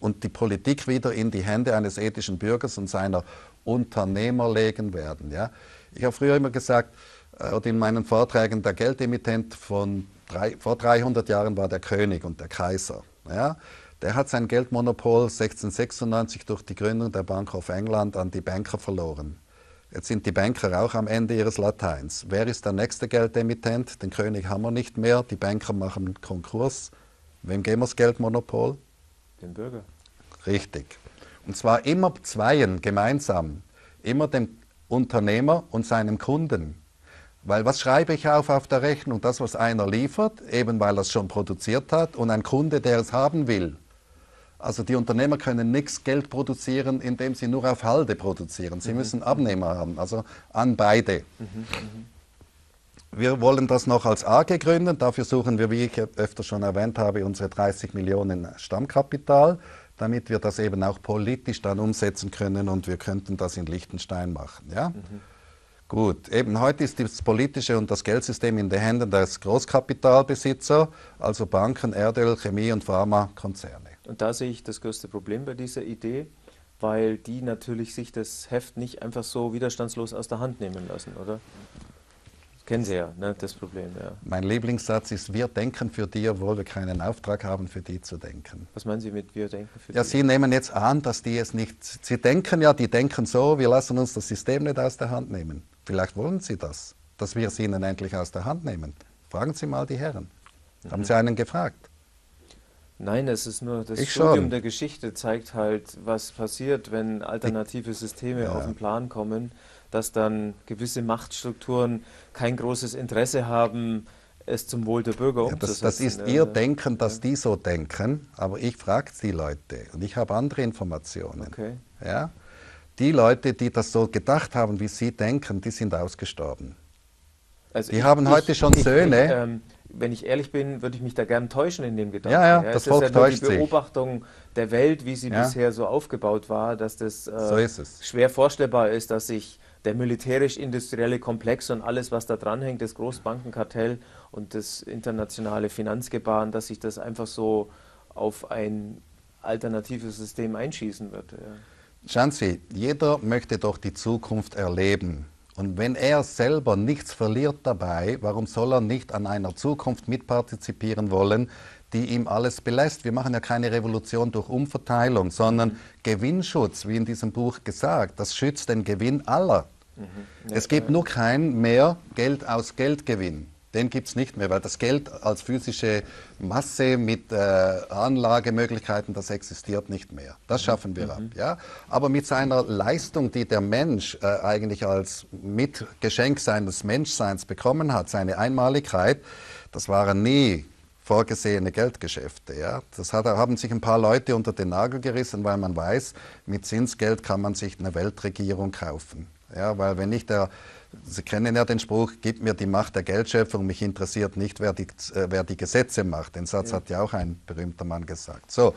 [SPEAKER 2] und die Politik wieder in die Hände eines ethischen Bürgers und seiner Unternehmer legen werden. Ja? Ich habe früher immer gesagt, äh, oder in meinen Vorträgen, der Geldemittent von drei, vor 300 Jahren war der König und der Kaiser. Ja? Der hat sein Geldmonopol 1696 durch die Gründung der Bank of England an die Banker verloren. Jetzt sind die Banker auch am Ende ihres Lateins. Wer ist der nächste Geldemittent? Den König haben wir nicht mehr. Die Banker machen Konkurs. Wem geben wir das Geldmonopol?
[SPEAKER 1] Den Bürger.
[SPEAKER 2] Richtig. Und zwar immer zweien gemeinsam. Immer dem Unternehmer und seinem Kunden. Weil was schreibe ich auf auf der Rechnung? Das, was einer liefert, eben weil er es schon produziert hat, und ein Kunde, der es haben will. Also die Unternehmer können nichts Geld produzieren, indem sie nur auf Halde produzieren. Sie mhm. müssen Abnehmer haben, also an beide. Mhm, mhm. Wir wollen das noch als AG gründen. Dafür suchen wir, wie ich öfter schon erwähnt habe, unsere 30 Millionen Stammkapital, damit wir das eben auch politisch dann umsetzen können und wir könnten das in Liechtenstein machen. Ja? Mhm. Gut, eben heute ist das politische und das Geldsystem in den Händen des Großkapitalbesitzer, also Banken, Erdöl, Chemie und Pharmakonzerne.
[SPEAKER 1] Und da sehe ich das größte Problem bei dieser Idee, weil die natürlich sich das Heft nicht einfach so widerstandslos aus der Hand nehmen lassen, oder? Das kennen Sie ja, ne, das Problem, ja.
[SPEAKER 2] Mein Lieblingssatz ist, wir denken für die, obwohl wir keinen Auftrag haben, für die zu denken.
[SPEAKER 1] Was meinen Sie mit wir denken
[SPEAKER 2] für die? Ja, Sie nehmen jetzt an, dass die es nicht, Sie denken ja, die denken so, wir lassen uns das System nicht aus der Hand nehmen. Vielleicht wollen Sie das, dass wir es Ihnen endlich aus der Hand nehmen. Fragen Sie mal die Herren. Mhm. Haben Sie einen gefragt?
[SPEAKER 1] Nein, es ist nur das ich Studium schon. der Geschichte zeigt halt, was passiert, wenn alternative Systeme ja. auf den Plan kommen, dass dann gewisse Machtstrukturen kein großes Interesse haben, es zum Wohl der Bürger
[SPEAKER 2] umzusetzen. Ja, das, das, ist Ihr Denken, dass die so denken, aber ich frage die Leute und ich habe andere Informationen. Okay. Ja? die Leute, die das so gedacht haben, wie Sie denken, die sind ausgestorben. Also die ich, haben heute ich, schon ich, Söhne.
[SPEAKER 1] Ähm, wenn ich ehrlich bin, würde ich mich da gern täuschen in dem Gedanken.
[SPEAKER 2] Ja, ja, ja das Volk ist ja täuscht
[SPEAKER 1] die Beobachtung sich. der Welt, wie sie ja. bisher so aufgebaut war, dass das äh, so schwer vorstellbar ist, dass sich der militärisch-industrielle Komplex und alles, was da dranhängt, das Großbankenkartell und das internationale Finanzgebaren, dass sich das einfach so auf ein alternatives System einschießen wird. Ja.
[SPEAKER 2] Schauen Sie, jeder möchte doch die Zukunft erleben. Und wenn er selber nichts verliert dabei, warum soll er nicht an einer Zukunft mitpartizipieren wollen, die ihm alles belässt? Wir machen ja keine Revolution durch Umverteilung, sondern Gewinnschutz, wie in diesem Buch gesagt, das schützt den Gewinn aller. Mhm. Es gibt nur kein mehr Geld aus Geldgewinn den gibt es nicht mehr, weil das Geld als physische Masse mit äh, Anlagemöglichkeiten, das existiert nicht mehr. Das mhm. schaffen wir mhm. ab. Ja? Aber mit seiner Leistung, die der Mensch äh, eigentlich als Mitgeschenk seines Menschseins bekommen hat, seine Einmaligkeit, das waren nie vorgesehene Geldgeschäfte. Ja? Das hat, haben sich ein paar Leute unter den Nagel gerissen, weil man weiß, mit Zinsgeld kann man sich eine Weltregierung kaufen. Ja, weil wenn nicht der Sie kennen ja den Spruch, gib mir die Macht der Geldschöpfung, mich interessiert nicht, wer die, äh, wer die Gesetze macht. Den Satz ja. hat ja auch ein berühmter Mann gesagt. So,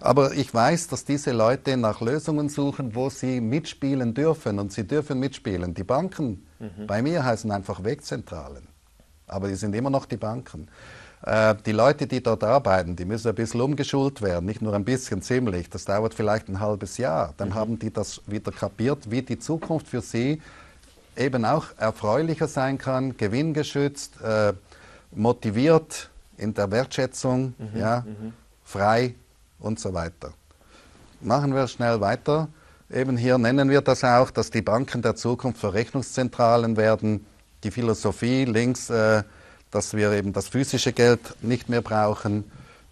[SPEAKER 2] aber ich weiß, dass diese Leute nach Lösungen suchen, wo sie mitspielen dürfen und sie dürfen mitspielen. Die Banken mhm. bei mir heißen einfach Wegzentralen, aber die sind immer noch die Banken. Äh, die Leute, die dort arbeiten, die müssen ein bisschen umgeschult werden, nicht nur ein bisschen, ziemlich. Das dauert vielleicht ein halbes Jahr. Dann mhm. haben die das wieder kapiert, wie die Zukunft für sie eben auch erfreulicher sein kann, gewinngeschützt, äh, motiviert in der Wertschätzung, mhm, ja, mhm. frei und so weiter. Machen wir schnell weiter. Eben hier nennen wir das auch, dass die Banken der Zukunft Verrechnungszentralen werden. Die Philosophie links, äh, dass wir eben das physische Geld nicht mehr brauchen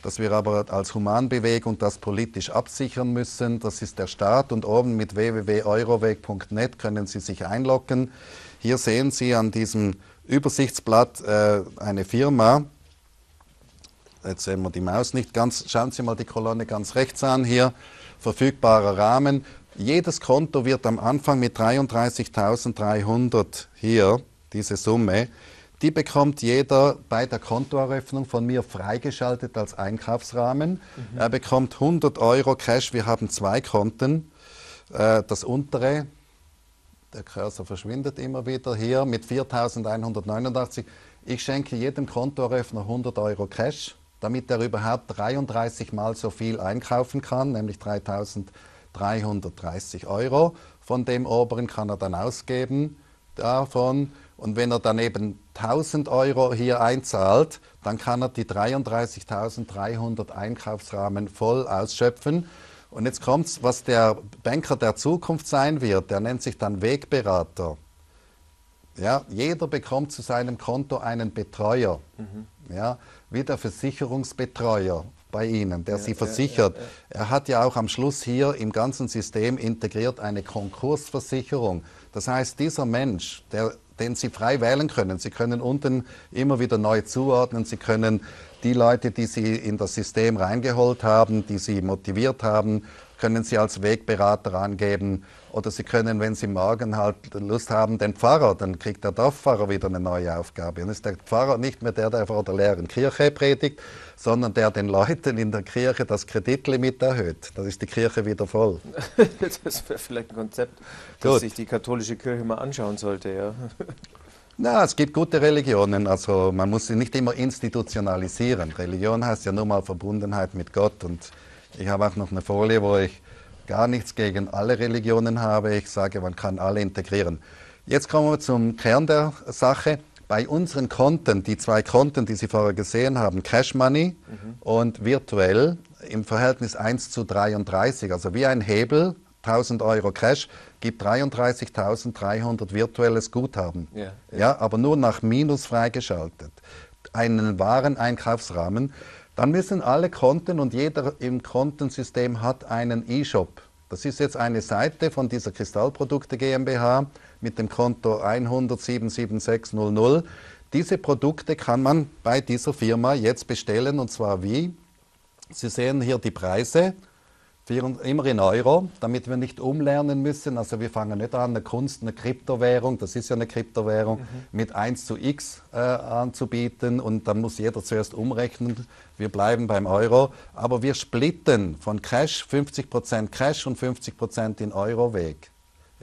[SPEAKER 2] dass wir aber als Humanbewegung das politisch absichern müssen. Das ist der Staat und oben mit www.euroweg.net können Sie sich einloggen. Hier sehen Sie an diesem Übersichtsblatt äh, eine Firma. Jetzt sehen wir die Maus nicht ganz. Schauen Sie mal die Kolonne ganz rechts an hier. Verfügbarer Rahmen. Jedes Konto wird am Anfang mit 33.300 hier, diese Summe, die bekommt jeder bei der Kontoeröffnung von mir freigeschaltet als Einkaufsrahmen. Mhm. Er bekommt 100 Euro Cash. Wir haben zwei Konten. Äh, das untere, der Cursor verschwindet immer wieder hier mit 4.189. Ich schenke jedem Kontoeröffner 100 Euro Cash, damit er überhaupt 33 Mal so viel einkaufen kann, nämlich 3.330 Euro. Von dem oberen kann er dann ausgeben davon. Und wenn er dann eben 1000 Euro hier einzahlt, dann kann er die 33.300 Einkaufsrahmen voll ausschöpfen. Und jetzt kommt's, was der Banker der Zukunft sein wird, der nennt sich dann Wegberater. Ja, jeder bekommt zu seinem Konto einen Betreuer, mhm. ja, wie der Versicherungsbetreuer bei Ihnen, der ja, Sie versichert. Ja, ja, er hat ja auch am Schluss hier im ganzen System integriert eine Konkursversicherung. Das heißt, dieser Mensch, der den Sie frei wählen können. Sie können unten immer wieder neu zuordnen. Sie können die Leute, die Sie in das System reingeholt haben, die Sie motiviert haben, können Sie als Wegberater angeben. Oder Sie können, wenn Sie morgen halt Lust haben, den Pfarrer, dann kriegt der Dorffahrer wieder eine neue Aufgabe. Und ist der Pfarrer nicht mehr der, der vor der leeren Kirche predigt, sondern der den Leuten in der Kirche das Kreditlimit erhöht. Das ist die Kirche wieder voll.
[SPEAKER 1] das wäre vielleicht ein Konzept, das Gut. sich die katholische Kirche mal anschauen sollte, ja.
[SPEAKER 2] Na, es gibt gute Religionen, also man muss sie nicht immer institutionalisieren. Religion heißt ja nur mal Verbundenheit mit Gott und ich habe auch noch eine Folie, wo ich gar nichts gegen alle Religionen habe. Ich sage, man kann alle integrieren. Jetzt kommen wir zum Kern der Sache. Bei unseren Konten, die zwei Konten, die Sie vorher gesehen haben, Cash Money mhm. und virtuell im Verhältnis 1 zu 33, also wie ein Hebel, 1000 Euro Cash, gibt 33.300 virtuelles Guthaben. Ja, ja. ja, aber nur nach Minus freigeschaltet. Einen wahren Einkaufsrahmen. Dann müssen alle Konten und jeder im Kontensystem hat einen E-Shop. Das ist jetzt eine Seite von dieser Kristallprodukte GmbH mit dem Konto 100777600. Diese Produkte kann man bei dieser Firma jetzt bestellen und zwar wie? Sie sehen hier die Preise immer in Euro, damit wir nicht umlernen müssen. Also wir fangen nicht an, eine Kunst, eine Kryptowährung, das ist ja eine Kryptowährung, mhm. mit 1 zu x äh, anzubieten und dann muss jeder zuerst umrechnen. Wir bleiben beim Euro, aber wir splitten von Cash 50% Cash und 50% in Euro weg.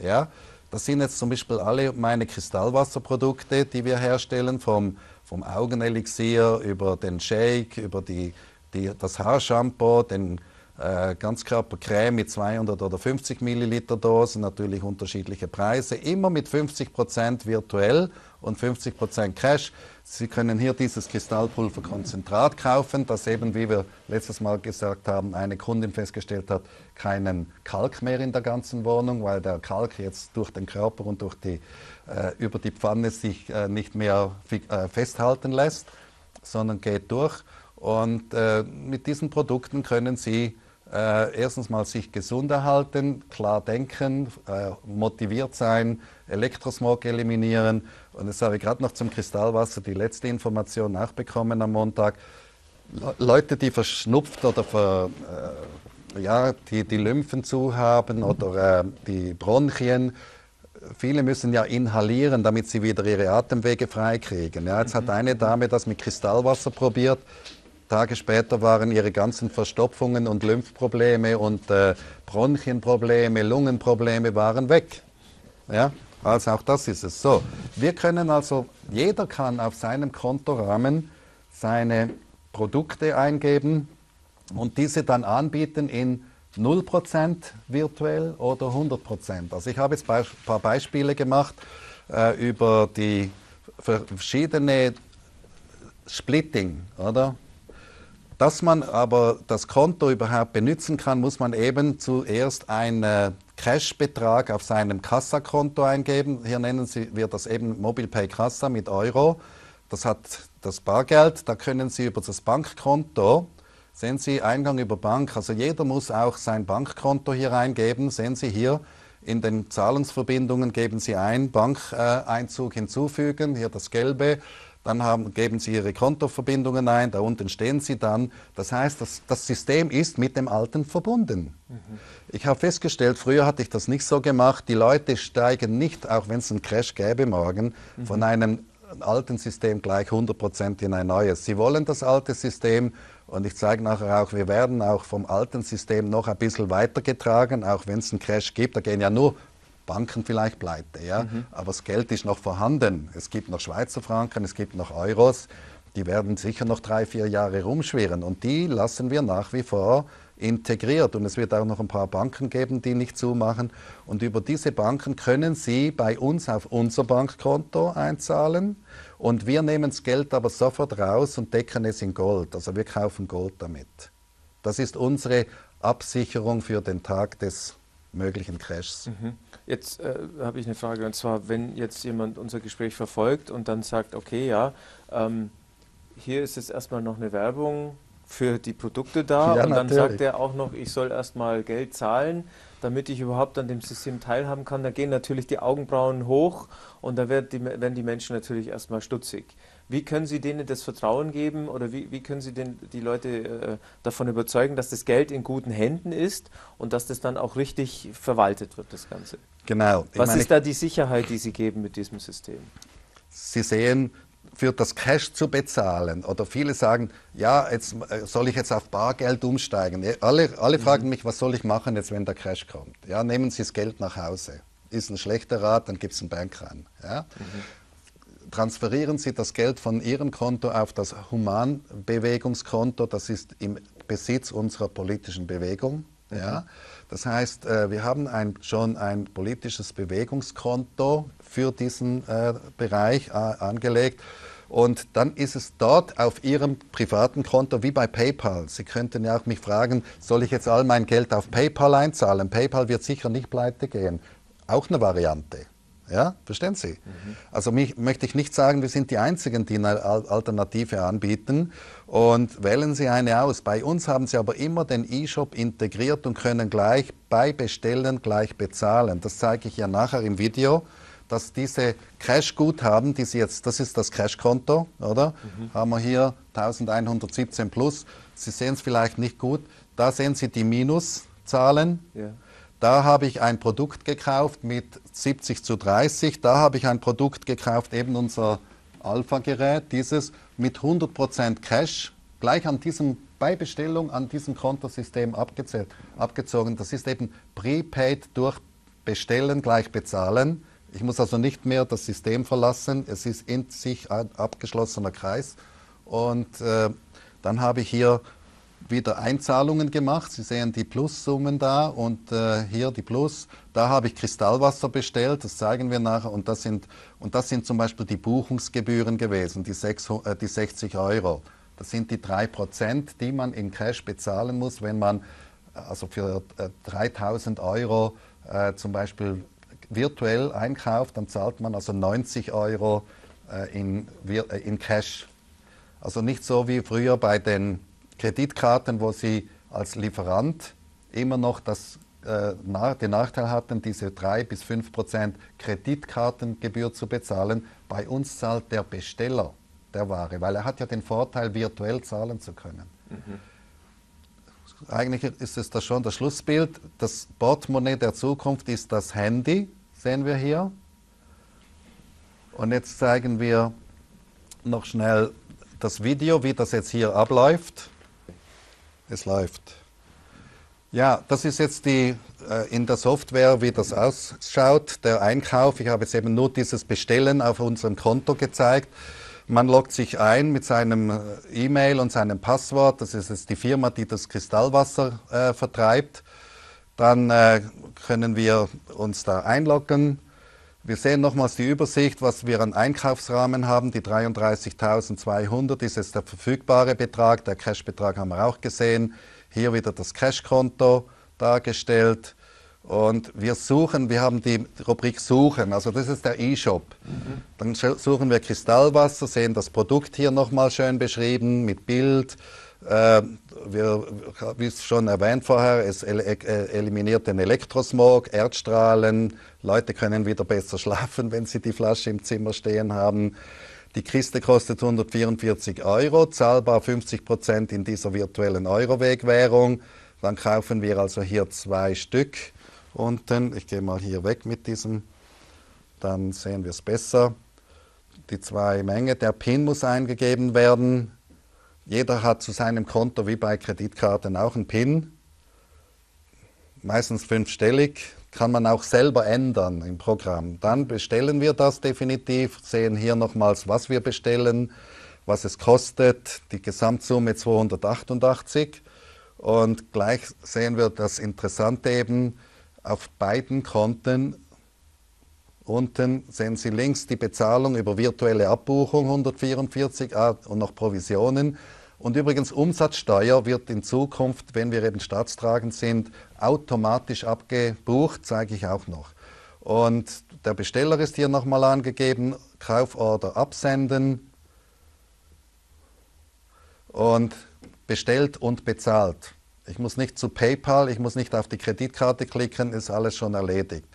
[SPEAKER 2] Ja? Das sind jetzt zum Beispiel alle meine Kristallwasserprodukte, die wir herstellen, vom, vom Augenelixier über den Shake, über die, die, das Haarshampoo, den äh, Ganzkörpercreme mit 200 oder 50 Milliliter Dosen, natürlich unterschiedliche Preise, immer mit 50% virtuell und 50% Cash. Sie können hier dieses Kristallpulverkonzentrat kaufen, das eben, wie wir letztes Mal gesagt haben, eine Kundin festgestellt hat, keinen Kalk mehr in der ganzen Wohnung, weil der Kalk jetzt durch den Körper und durch die, äh, über die Pfanne sich äh, nicht mehr äh, festhalten lässt, sondern geht durch. Und äh, mit diesen Produkten können Sie äh, erstens mal sich gesund erhalten, klar denken, äh, motiviert sein, Elektrosmog eliminieren. Und das habe ich gerade noch zum Kristallwasser die letzte Information nachbekommen am Montag. Le Leute, die verschnupft oder ver, äh, ja, die, die Lymphen zu haben oder äh, die Bronchien, viele müssen ja inhalieren, damit sie wieder ihre Atemwege freikriegen. Ja, jetzt mhm. hat eine Dame das mit Kristallwasser probiert. Tage später waren ihre ganzen Verstopfungen und Lymphprobleme und äh, Bronchienprobleme, Lungenprobleme waren weg. Ja, also auch das ist es. So, wir können also, jeder kann auf seinem Kontorahmen seine Produkte eingeben und diese dann anbieten in 0% virtuell oder 100%. Also ich habe jetzt ein paar Beispiele gemacht äh, über die verschiedene Splitting, oder? Dass man aber das Konto überhaupt benutzen kann, muss man eben zuerst einen äh, Cash-Betrag auf seinem Kassakonto eingeben. Hier nennen Sie, wir das eben MobilePay Kassa mit Euro. Das hat das Bargeld. Da können Sie über das Bankkonto, sehen Sie Eingang über Bank, also jeder muss auch sein Bankkonto hier eingeben. Sehen Sie hier in den Zahlungsverbindungen geben Sie ein, Bankeinzug hinzufügen, hier das gelbe. Dann haben, geben Sie Ihre Kontoverbindungen ein, da unten stehen Sie dann. Das heißt, das, das System ist mit dem Alten verbunden. Mhm. Ich habe festgestellt, früher hatte ich das nicht so gemacht. Die Leute steigen nicht, auch wenn es einen Crash gäbe morgen, mhm. von einem alten System gleich 100% in ein neues. Sie wollen das alte System und ich zeige nachher auch, wir werden auch vom alten System noch ein bisschen weitergetragen, auch wenn es einen Crash gibt. Da gehen ja nur Banken vielleicht pleite, ja? Mhm. aber das Geld ist noch vorhanden. Es gibt noch Schweizer Franken, es gibt noch Euros. Die werden sicher noch drei, vier Jahre rumschwirren und die lassen wir nach wie vor integriert. Und es wird auch noch ein paar Banken geben, die nicht zumachen. Und über diese Banken können Sie bei uns auf unser Bankkonto einzahlen. Und wir nehmen das Geld aber sofort raus und decken es in Gold. Also wir kaufen Gold damit. Das ist unsere Absicherung für den Tag des möglichen Crashs. Mhm.
[SPEAKER 1] Jetzt äh, habe ich eine Frage, und zwar, wenn jetzt jemand unser Gespräch verfolgt und dann sagt, okay, ja, ähm, hier ist jetzt erstmal noch eine Werbung für die Produkte da ja, und dann natürlich. sagt er auch noch, ich soll erstmal Geld zahlen, damit ich überhaupt an dem System teilhaben kann. Da gehen natürlich die Augenbrauen hoch und da werden die, werden die Menschen natürlich erstmal stutzig. Wie können Sie denen das Vertrauen geben oder wie, wie können Sie den, die Leute äh, davon überzeugen, dass das Geld in guten Händen ist und dass das dann auch richtig verwaltet wird, das Ganze?
[SPEAKER 2] Genau.
[SPEAKER 1] Was meine, ist da die Sicherheit, die Sie geben mit diesem System?
[SPEAKER 2] Sie sehen, für das Cash zu bezahlen. Oder viele sagen, ja, jetzt äh, soll ich jetzt auf Bargeld umsteigen. Alle, alle mhm. fragen mich, was soll ich machen jetzt, wenn der Cash kommt? Ja, nehmen Sie das Geld nach Hause. Ist ein schlechter Rat, dann gibt es einen Bankrun. Ja? Mhm. Transferieren Sie das Geld von Ihrem Konto auf das Humanbewegungskonto, das ist im Besitz unserer politischen Bewegung. Mhm. Ja? Das heißt, äh, wir haben ein, schon ein politisches Bewegungskonto für diesen äh, Bereich äh, angelegt. Und dann ist es dort auf Ihrem privaten Konto wie bei PayPal. Sie könnten ja auch mich fragen, soll ich jetzt all mein Geld auf PayPal einzahlen? PayPal wird sicher nicht pleite gehen. Auch eine Variante. Ja, verstehen Sie? Mhm. Also mich, möchte ich nicht sagen, wir sind die Einzigen, die eine Alternative anbieten und wählen Sie eine aus. Bei uns haben Sie aber immer den E-Shop integriert und können gleich bei Bestellen gleich bezahlen. Das zeige ich ja nachher im Video, dass diese Cash-Guthaben, die Sie jetzt, das ist das Cash-Konto, oder? Mhm. Haben wir hier 1117 plus. Sie sehen es vielleicht nicht gut. Da sehen Sie die Minuszahlen. Ja. Da habe ich ein Produkt gekauft mit 70 zu 30. Da habe ich ein Produkt gekauft, eben unser Alpha-Gerät, dieses mit 100% Cash, gleich an diesem bei Bestellung an diesem Kontosystem abgezogen. Das ist eben Prepaid durch Bestellen gleich bezahlen. Ich muss also nicht mehr das System verlassen. Es ist in sich ein abgeschlossener Kreis. Und äh, dann habe ich hier wieder Einzahlungen gemacht. Sie sehen die Plussummen da und äh, hier die Plus. Da habe ich Kristallwasser bestellt, das zeigen wir nachher. Und das sind, und das sind zum Beispiel die Buchungsgebühren gewesen, die, 6, äh, die 60 Euro. Das sind die 3%, die man in Cash bezahlen muss, wenn man also für äh, 3000 Euro äh, zum Beispiel virtuell einkauft, dann zahlt man also 90 Euro äh, in, äh, in Cash. Also nicht so wie früher bei den Kreditkarten, wo sie als Lieferant immer noch das, äh, den Nachteil hatten, diese 3 bis 5 Prozent Kreditkartengebühr zu bezahlen. Bei uns zahlt der Besteller der Ware, weil er hat ja den Vorteil, virtuell zahlen zu können. Mhm. Eigentlich ist es das schon das Schlussbild. Das Portemonnaie der Zukunft ist das Handy, sehen wir hier. Und jetzt zeigen wir noch schnell das Video, wie das jetzt hier abläuft es läuft. Ja, das ist jetzt die äh, in der Software, wie das ausschaut, der Einkauf. Ich habe jetzt eben nur dieses Bestellen auf unserem Konto gezeigt. Man loggt sich ein mit seinem äh, E-Mail und seinem Passwort. Das ist jetzt die Firma, die das Kristallwasser äh, vertreibt. Dann äh, können wir uns da einloggen. Wir sehen nochmals die Übersicht, was wir an Einkaufsrahmen haben. Die 33.200 ist jetzt der verfügbare Betrag. Der Cashbetrag haben wir auch gesehen. Hier wieder das Cashkonto dargestellt. Und wir suchen, wir haben die Rubrik Suchen, also das ist der E-Shop. Mhm. Dann suchen wir Kristallwasser, sehen das Produkt hier nochmal schön beschrieben mit Bild. Äh, wir, wie schon erwähnt vorher, es äh, eliminiert den Elektrosmog, Erdstrahlen. Leute können wieder besser schlafen, wenn sie die Flasche im Zimmer stehen haben. Die Kiste kostet 144 Euro, zahlbar 50 Prozent in dieser virtuellen Eurowegwährung. Dann kaufen wir also hier zwei Stück unten. Ich gehe mal hier weg mit diesem, dann sehen wir es besser. die zwei Menge. Der PIN muss eingegeben werden. Jeder hat zu seinem Konto wie bei Kreditkarten auch einen PIN. Meistens fünfstellig. Kann man auch selber ändern im Programm. Dann bestellen wir das definitiv, sehen hier nochmals, was wir bestellen, was es kostet, die Gesamtsumme 288. Und gleich sehen wir das Interessante eben auf beiden Konten Unten sehen Sie links die Bezahlung über virtuelle Abbuchung 144 ah, und noch Provisionen. Und übrigens Umsatzsteuer wird in Zukunft, wenn wir eben staatstragend sind, automatisch abgebucht, zeige ich auch noch. Und der Besteller ist hier nochmal angegeben, Kauforder absenden und bestellt und bezahlt. Ich muss nicht zu PayPal, ich muss nicht auf die Kreditkarte klicken, ist alles schon erledigt.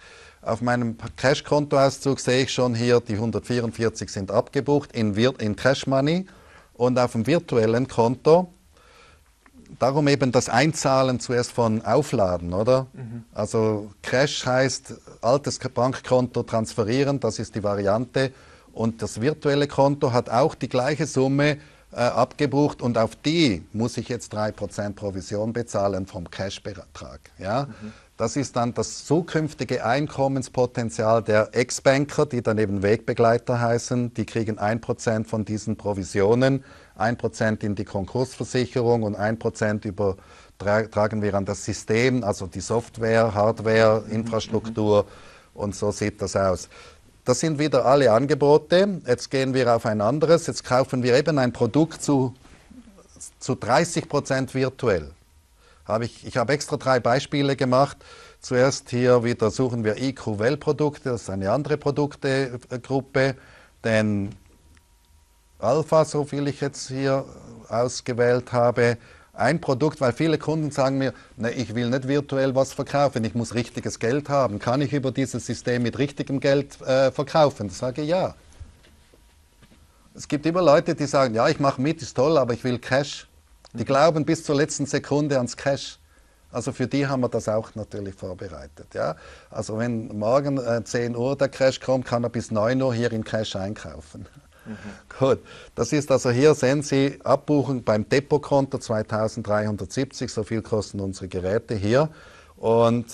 [SPEAKER 2] Auf meinem Cash-Kontoauszug sehe ich schon hier, die 144 sind abgebucht in, in Cash Money und auf dem virtuellen Konto. Darum eben das Einzahlen zuerst von Aufladen, oder? Mhm. Also Cash heißt altes Bankkonto transferieren, das ist die Variante. Und das virtuelle Konto hat auch die gleiche Summe äh, abgebucht und auf die muss ich jetzt 3% Provision bezahlen vom Cash-Betrag. Ja? Mhm. Das ist dann das zukünftige Einkommenspotenzial der Ex-Banker, die dann eben Wegbegleiter heißen. Die kriegen 1% von diesen Provisionen, 1% in die Konkursversicherung und 1% übertragen wir an das System, also die Software, Hardware, Infrastruktur und so sieht das aus. Das sind wieder alle Angebote. Jetzt gehen wir auf ein anderes. Jetzt kaufen wir eben ein Produkt zu, zu 30% virtuell habe ich, ich habe extra drei Beispiele gemacht. Zuerst hier wieder suchen wir IQ-Well-Produkte, das ist eine andere Produktegruppe, denn Alpha, so viel ich jetzt hier ausgewählt habe, ein Produkt, weil viele Kunden sagen mir, ne, ich will nicht virtuell was verkaufen, ich muss richtiges Geld haben. Kann ich über dieses System mit richtigem Geld äh, verkaufen? Ich sage ja. Es gibt immer Leute, die sagen, ja, ich mache mit, ist toll, aber ich will Cash. Die glauben bis zur letzten Sekunde ans Cash. Also für die haben wir das auch natürlich vorbereitet. Ja? Also wenn morgen äh, 10 Uhr der Cash kommt, kann er bis 9 Uhr hier in Cash einkaufen. Mhm. Gut, das ist also hier, sehen Sie, Abbuchung beim Depotkonto 2370, so viel kosten unsere Geräte hier. Und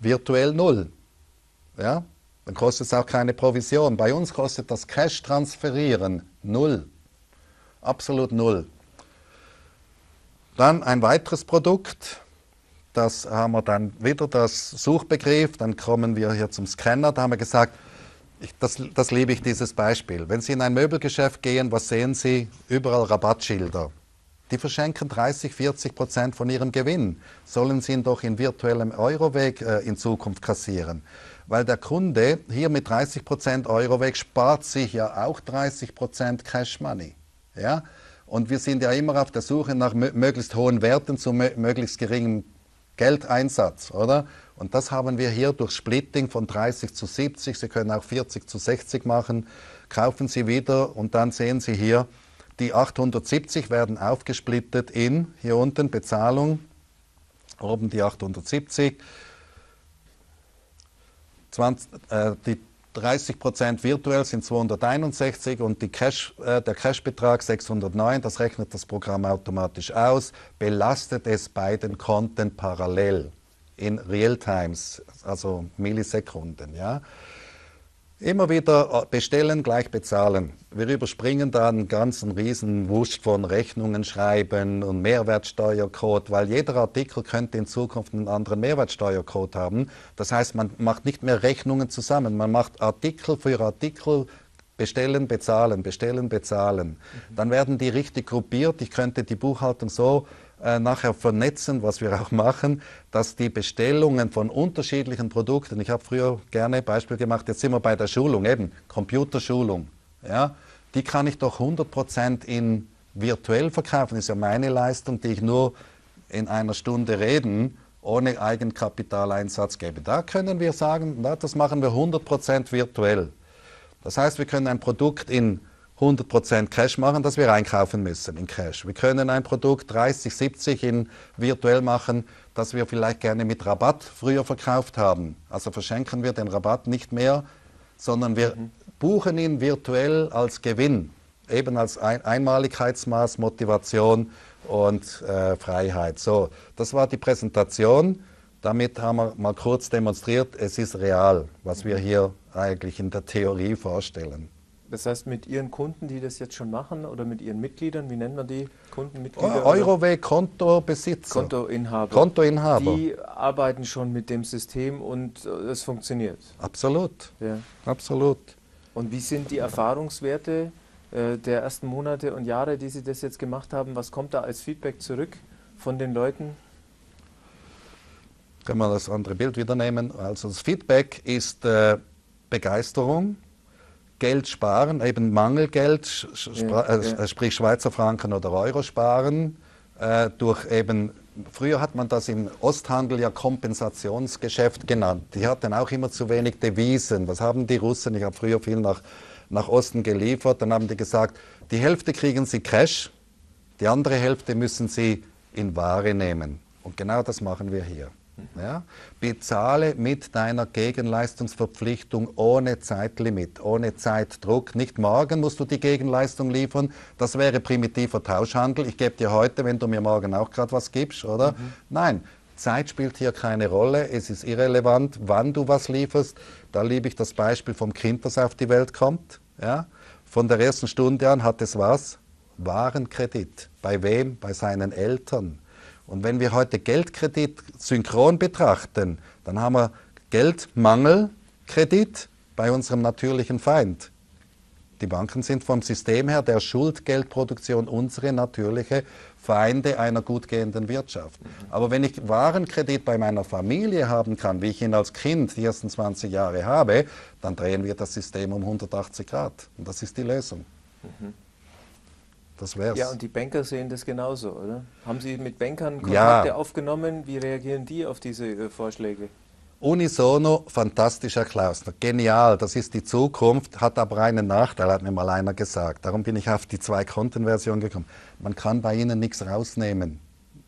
[SPEAKER 2] virtuell null. Ja? Dann kostet es auch keine Provision. Bei uns kostet das Cash transferieren null. Absolut null. Dann ein weiteres Produkt, das haben wir dann wieder das Suchbegriff, dann kommen wir hier zum Scanner, da haben wir gesagt, ich, das, das liebe ich, dieses Beispiel. Wenn Sie in ein Möbelgeschäft gehen, was sehen Sie? Überall Rabattschilder. Die verschenken 30, 40 Prozent von ihrem Gewinn. Sollen Sie ihn doch in virtuellem Euroweg äh, in Zukunft kassieren? Weil der Kunde hier mit 30 Prozent Euroweg spart sich ja auch 30 Prozent Cash Money. Ja? Und wir sind ja immer auf der Suche nach möglichst hohen Werten zu möglichst geringem Geldeinsatz, oder? Und das haben wir hier durch Splitting von 30 zu 70. Sie können auch 40 zu 60 machen. Kaufen Sie wieder und dann sehen Sie hier, die 870 werden aufgesplittet in, hier unten, Bezahlung, oben die 870. 20, äh, die 30 Prozent virtuell sind 261 und Cash, äh, der Cashbetrag 609, das rechnet das Programm automatisch aus, belastet es beiden Konten parallel in Realtimes, also Millisekunden. Ja. Immer wieder bestellen, gleich bezahlen. Wir überspringen da einen ganzen riesen Wusch von Rechnungen schreiben und Mehrwertsteuercode, weil jeder Artikel könnte in Zukunft einen anderen Mehrwertsteuercode haben. Das heißt, man macht nicht mehr Rechnungen zusammen, man macht Artikel für Artikel bestellen, bezahlen, bestellen, bezahlen. Mhm. Dann werden die richtig gruppiert. Ich könnte die Buchhaltung so äh, nachher vernetzen, was wir auch machen, dass die Bestellungen von unterschiedlichen Produkten, ich habe früher gerne Beispiel gemacht, jetzt sind wir bei der Schulung, eben Computerschulung, ja, die kann ich doch 100% in virtuell verkaufen, das ist ja meine Leistung, die ich nur in einer Stunde reden ohne Eigenkapitaleinsatz gebe. Da können wir sagen, na, das machen wir 100% virtuell. Das heißt, wir können ein Produkt in 100% Cash machen, dass wir einkaufen müssen in Cash. Wir können ein Produkt 30, 70 in virtuell machen, das wir vielleicht gerne mit Rabatt früher verkauft haben. Also verschenken wir den Rabatt nicht mehr, sondern wir mhm. buchen ihn virtuell als Gewinn, eben als ein Einmaligkeitsmaß, Motivation und äh, Freiheit. So, das war die Präsentation. Damit haben wir mal kurz demonstriert, es ist real, was wir hier eigentlich in der Theorie vorstellen.
[SPEAKER 1] Das heißt, mit Ihren Kunden, die das jetzt schon machen, oder mit Ihren Mitgliedern, wie nennen wir die Kundenmitglieder?
[SPEAKER 2] Euroweg Kontobesitzer.
[SPEAKER 1] Kontoinhaber.
[SPEAKER 2] Kontoinhaber.
[SPEAKER 1] Die arbeiten schon mit dem System und äh, es funktioniert.
[SPEAKER 2] Absolut.
[SPEAKER 1] Ja.
[SPEAKER 2] Absolut.
[SPEAKER 1] Und wie sind die Erfahrungswerte äh, der ersten Monate und Jahre, die Sie das jetzt gemacht haben? Was kommt da als Feedback zurück von den Leuten?
[SPEAKER 2] Können wir das andere Bild wieder nehmen? Also das Feedback ist äh, Begeisterung, Geld sparen, eben Mangelgeld, ja, äh, ja. sprich Schweizer Franken oder Euro sparen, äh, durch eben, früher hat man das im Osthandel ja Kompensationsgeschäft genannt. Die hatten auch immer zu wenig Devisen. Was haben die Russen? Ich habe früher viel nach, nach Osten geliefert. Dann haben die gesagt, die Hälfte kriegen sie Cash, die andere Hälfte müssen sie in Ware nehmen. Und genau das machen wir hier. Ja? Bezahle mit deiner Gegenleistungsverpflichtung ohne Zeitlimit, ohne Zeitdruck. Nicht morgen musst du die Gegenleistung liefern. Das wäre primitiver Tauschhandel. Ich gebe dir heute, wenn du mir morgen auch gerade was gibst, oder? Mhm. Nein, Zeit spielt hier keine Rolle. Es ist irrelevant, wann du was lieferst. Da liebe ich das Beispiel vom Kind, das auf die Welt kommt. Ja? Von der ersten Stunde an hat es was? Warenkredit. Bei wem? Bei seinen Eltern. Und wenn wir heute Geldkredit synchron betrachten, dann haben wir Geldmangelkredit bei unserem natürlichen Feind. Die Banken sind vom System her der Schuldgeldproduktion unsere natürliche Feinde einer gut gehenden Wirtschaft. Aber wenn ich Warenkredit bei meiner Familie haben kann, wie ich ihn als Kind die ersten 20 Jahre habe, dann drehen wir das System um 180 Grad. Und das ist die Lösung. Mhm.
[SPEAKER 1] Das wär's. Ja, und die Banker sehen das genauso, oder? Haben Sie mit Bankern Kontakte ja. aufgenommen? Wie reagieren die auf diese äh, Vorschläge?
[SPEAKER 2] Unisono, fantastisch, Herr Klausner. Genial, das ist die Zukunft, hat aber einen Nachteil, hat mir mal einer gesagt. Darum bin ich auf die Zwei-Konten-Version gekommen. Man kann bei Ihnen nichts rausnehmen.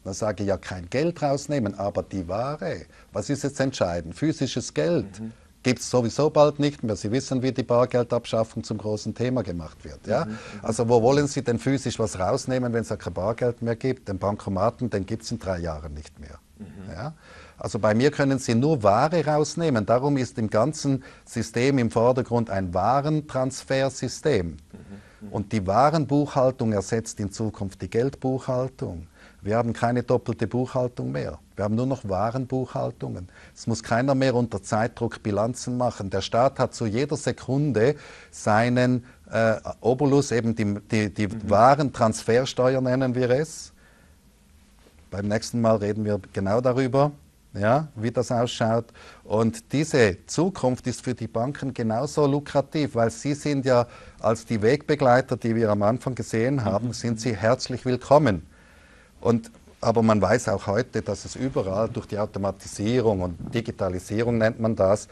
[SPEAKER 2] Da sage ich ja kein Geld rausnehmen, aber die Ware. Was ist jetzt entscheidend? Physisches Geld. Mhm gibt es sowieso bald nicht mehr. Sie wissen, wie die Bargeldabschaffung zum großen Thema gemacht wird. Ja? Mhm, mhm. Also wo wollen Sie denn physisch was rausnehmen, wenn es ja kein Bargeld mehr gibt? Den Bankomaten, den gibt es in drei Jahren nicht mehr. Mhm. Ja? Also bei mir können Sie nur Ware rausnehmen. Darum ist im ganzen System im Vordergrund ein Warentransfersystem. Mhm. mhm. Und die Warenbuchhaltung ersetzt in Zukunft die Geldbuchhaltung. Wir haben keine doppelte Buchhaltung mehr. Wir haben nur noch Warenbuchhaltungen. Es muss keiner mehr unter Zeitdruck Bilanzen machen. Der Staat hat zu jeder Sekunde seinen äh, Obolus, eben die, die, die mhm. Warentransfersteuer nennen wir es. Beim nächsten Mal reden wir genau darüber, ja, wie das ausschaut. Und diese Zukunft ist für die Banken genauso lukrativ, weil sie sind ja als die Wegbegleiter, die wir am Anfang gesehen haben, mhm. sind sie herzlich willkommen. Und, aber man weiß auch heute, dass es überall durch die Automatisierung und Digitalisierung nennt man das,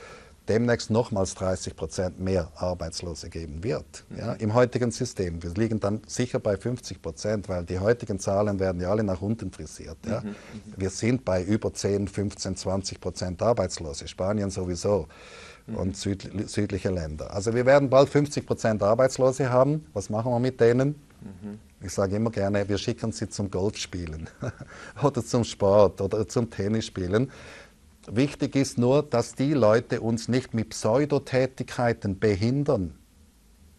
[SPEAKER 2] demnächst nochmals 30 Prozent mehr Arbeitslose geben wird. Ja, Im heutigen System. Wir liegen dann sicher bei 50 Prozent, weil die heutigen Zahlen werden ja alle nach unten frisiert. Ja. Mhm, mhm. Wir sind bei über 10, 15, 20 Prozent Arbeitslose. Spanien sowieso mhm. und süd, südliche Länder. Also wir werden bald 50 Prozent Arbeitslose haben. Was machen wir mit denen? Mhm. Ich sage immer gerne, wir schicken sie zum Golfspielen oder zum Sport oder zum Tennisspielen. Wichtig ist nur, dass die Leute uns nicht mit Pseudotätigkeiten behindern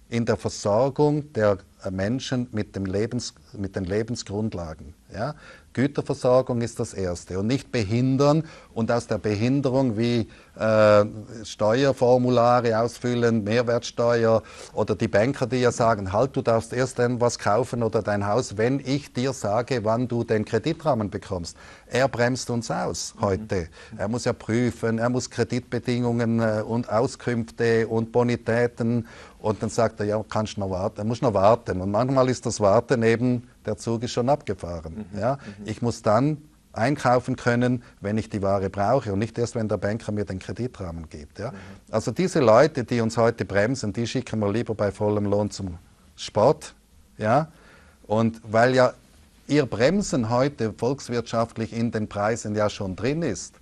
[SPEAKER 2] in der Versorgung der Menschen mit, dem Lebens, mit den Lebensgrundlagen. Ja? Güterversorgung ist das Erste und nicht behindern und aus der Behinderung wie äh, Steuerformulare ausfüllen, Mehrwertsteuer oder die Banker, die ja sagen, halt, du darfst erst dann was kaufen oder dein Haus, wenn ich dir sage, wann du den Kreditrahmen bekommst. Er bremst uns aus mhm. heute. Er muss ja prüfen, er muss Kreditbedingungen äh, und Auskünfte und Bonitäten und dann sagt er, ja, kannst noch warten, er muss noch warten. Und manchmal ist das Warten eben der Zug ist schon abgefahren. Mhm. Ja? Mhm. Ich muss dann einkaufen können, wenn ich die Ware brauche und nicht erst, wenn der Banker mir den Kreditrahmen gibt. Ja? Mhm. Also diese Leute, die uns heute bremsen, die schicken wir lieber bei vollem Lohn zum Sport. Ja? Und weil ja ihr Bremsen heute volkswirtschaftlich in den Preisen ja schon drin ist,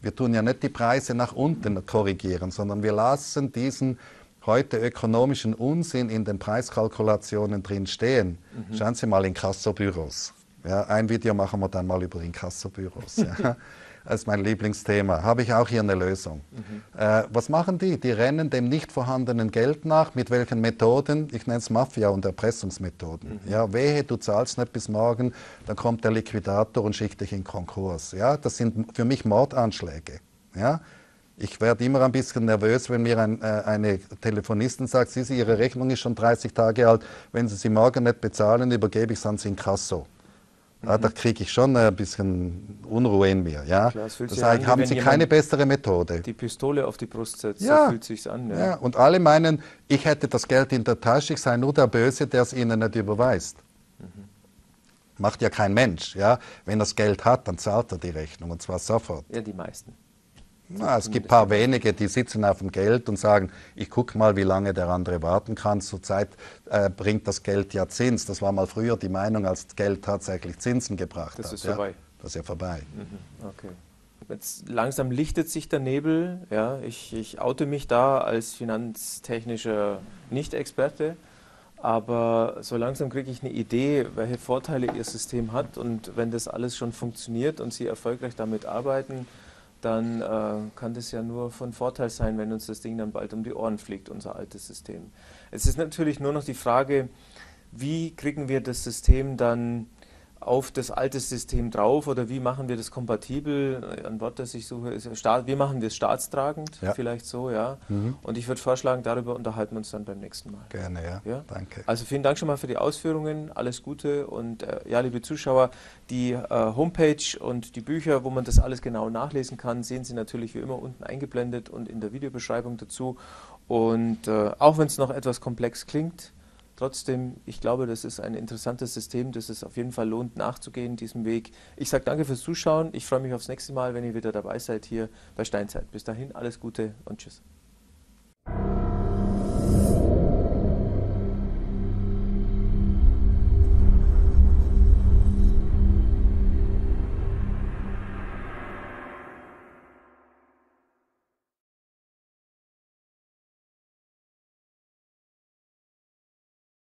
[SPEAKER 2] wir tun ja nicht die Preise nach unten korrigieren, sondern wir lassen diesen heute ökonomischen Unsinn in den Preiskalkulationen drin stehen, mhm. schauen Sie mal in Kassobüros. Ja, ein Video machen wir dann mal über Inkassobüros. ja. Das ist mein Lieblingsthema. Habe ich auch hier eine Lösung. Mhm. Äh, was machen die? Die rennen dem nicht vorhandenen Geld nach. Mit welchen Methoden? Ich nenne es Mafia- und Erpressungsmethoden. Mhm. Ja, wehe, du zahlst nicht bis morgen, dann kommt der Liquidator und schickt dich in Konkurs. Ja, das sind für mich Mordanschläge. Ja, ich werde immer ein bisschen nervös, wenn mir ein, äh, eine Telefonistin sagt, Sie, Ihre Rechnung ist schon 30 Tage alt, wenn Sie sie morgen nicht bezahlen, übergebe ich es ans Inkasso. Ja, da kriege ich schon ein bisschen Unruhe in mir. Ja? Klar, das das heißt, haben Sie keine bessere Methode.
[SPEAKER 1] Die Pistole auf die Brust setzt,
[SPEAKER 2] ja. so fühlt sich an. Ja. ja. Und alle meinen, ich hätte das Geld in der Tasche, ich sei nur der Böse, der es Ihnen nicht überweist. Mhm. Macht ja kein Mensch. Ja? Wenn er das Geld hat, dann zahlt er die Rechnung und zwar sofort.
[SPEAKER 1] Ja, die meisten.
[SPEAKER 2] Na, es gibt ein paar wenige, die sitzen auf dem Geld und sagen, ich gucke mal, wie lange der andere warten kann. Zurzeit äh, bringt das Geld ja Zins. Das war mal früher die Meinung, als Geld tatsächlich Zinsen gebracht
[SPEAKER 1] das
[SPEAKER 2] hat.
[SPEAKER 1] Das ist vorbei.
[SPEAKER 2] Das ist ja vorbei.
[SPEAKER 1] Mhm, okay. Jetzt langsam lichtet sich der Nebel. Ja, ich, ich oute mich da als finanztechnischer Nicht-Experte. Aber so langsam kriege ich eine Idee, welche Vorteile Ihr System hat. Und wenn das alles schon funktioniert und Sie erfolgreich damit arbeiten, dann äh, kann das ja nur von Vorteil sein, wenn uns das Ding dann bald um die Ohren fliegt, unser altes System. Es ist natürlich nur noch die Frage, wie kriegen wir das System dann auf das alte System drauf oder wie machen wir das kompatibel? Ein Wort, das ich suche, ist Staat, wie machen wir es staatstragend? Ja. Vielleicht so, ja. Mhm. Und ich würde vorschlagen, darüber unterhalten wir uns dann beim nächsten Mal.
[SPEAKER 2] Gerne, ja. ja? Danke.
[SPEAKER 1] Also vielen Dank schon mal für die Ausführungen, alles Gute und äh, ja, liebe Zuschauer, die äh, Homepage und die Bücher, wo man das alles genau nachlesen kann, sehen Sie natürlich wie immer unten eingeblendet und in der Videobeschreibung dazu. Und äh, auch wenn es noch etwas komplex klingt, Trotzdem, ich glaube, das ist ein interessantes System, das es auf jeden Fall lohnt, nachzugehen, diesem Weg. Ich sage danke fürs Zuschauen. Ich freue mich aufs nächste Mal, wenn ihr wieder dabei seid hier bei Steinzeit. Bis dahin, alles Gute und tschüss.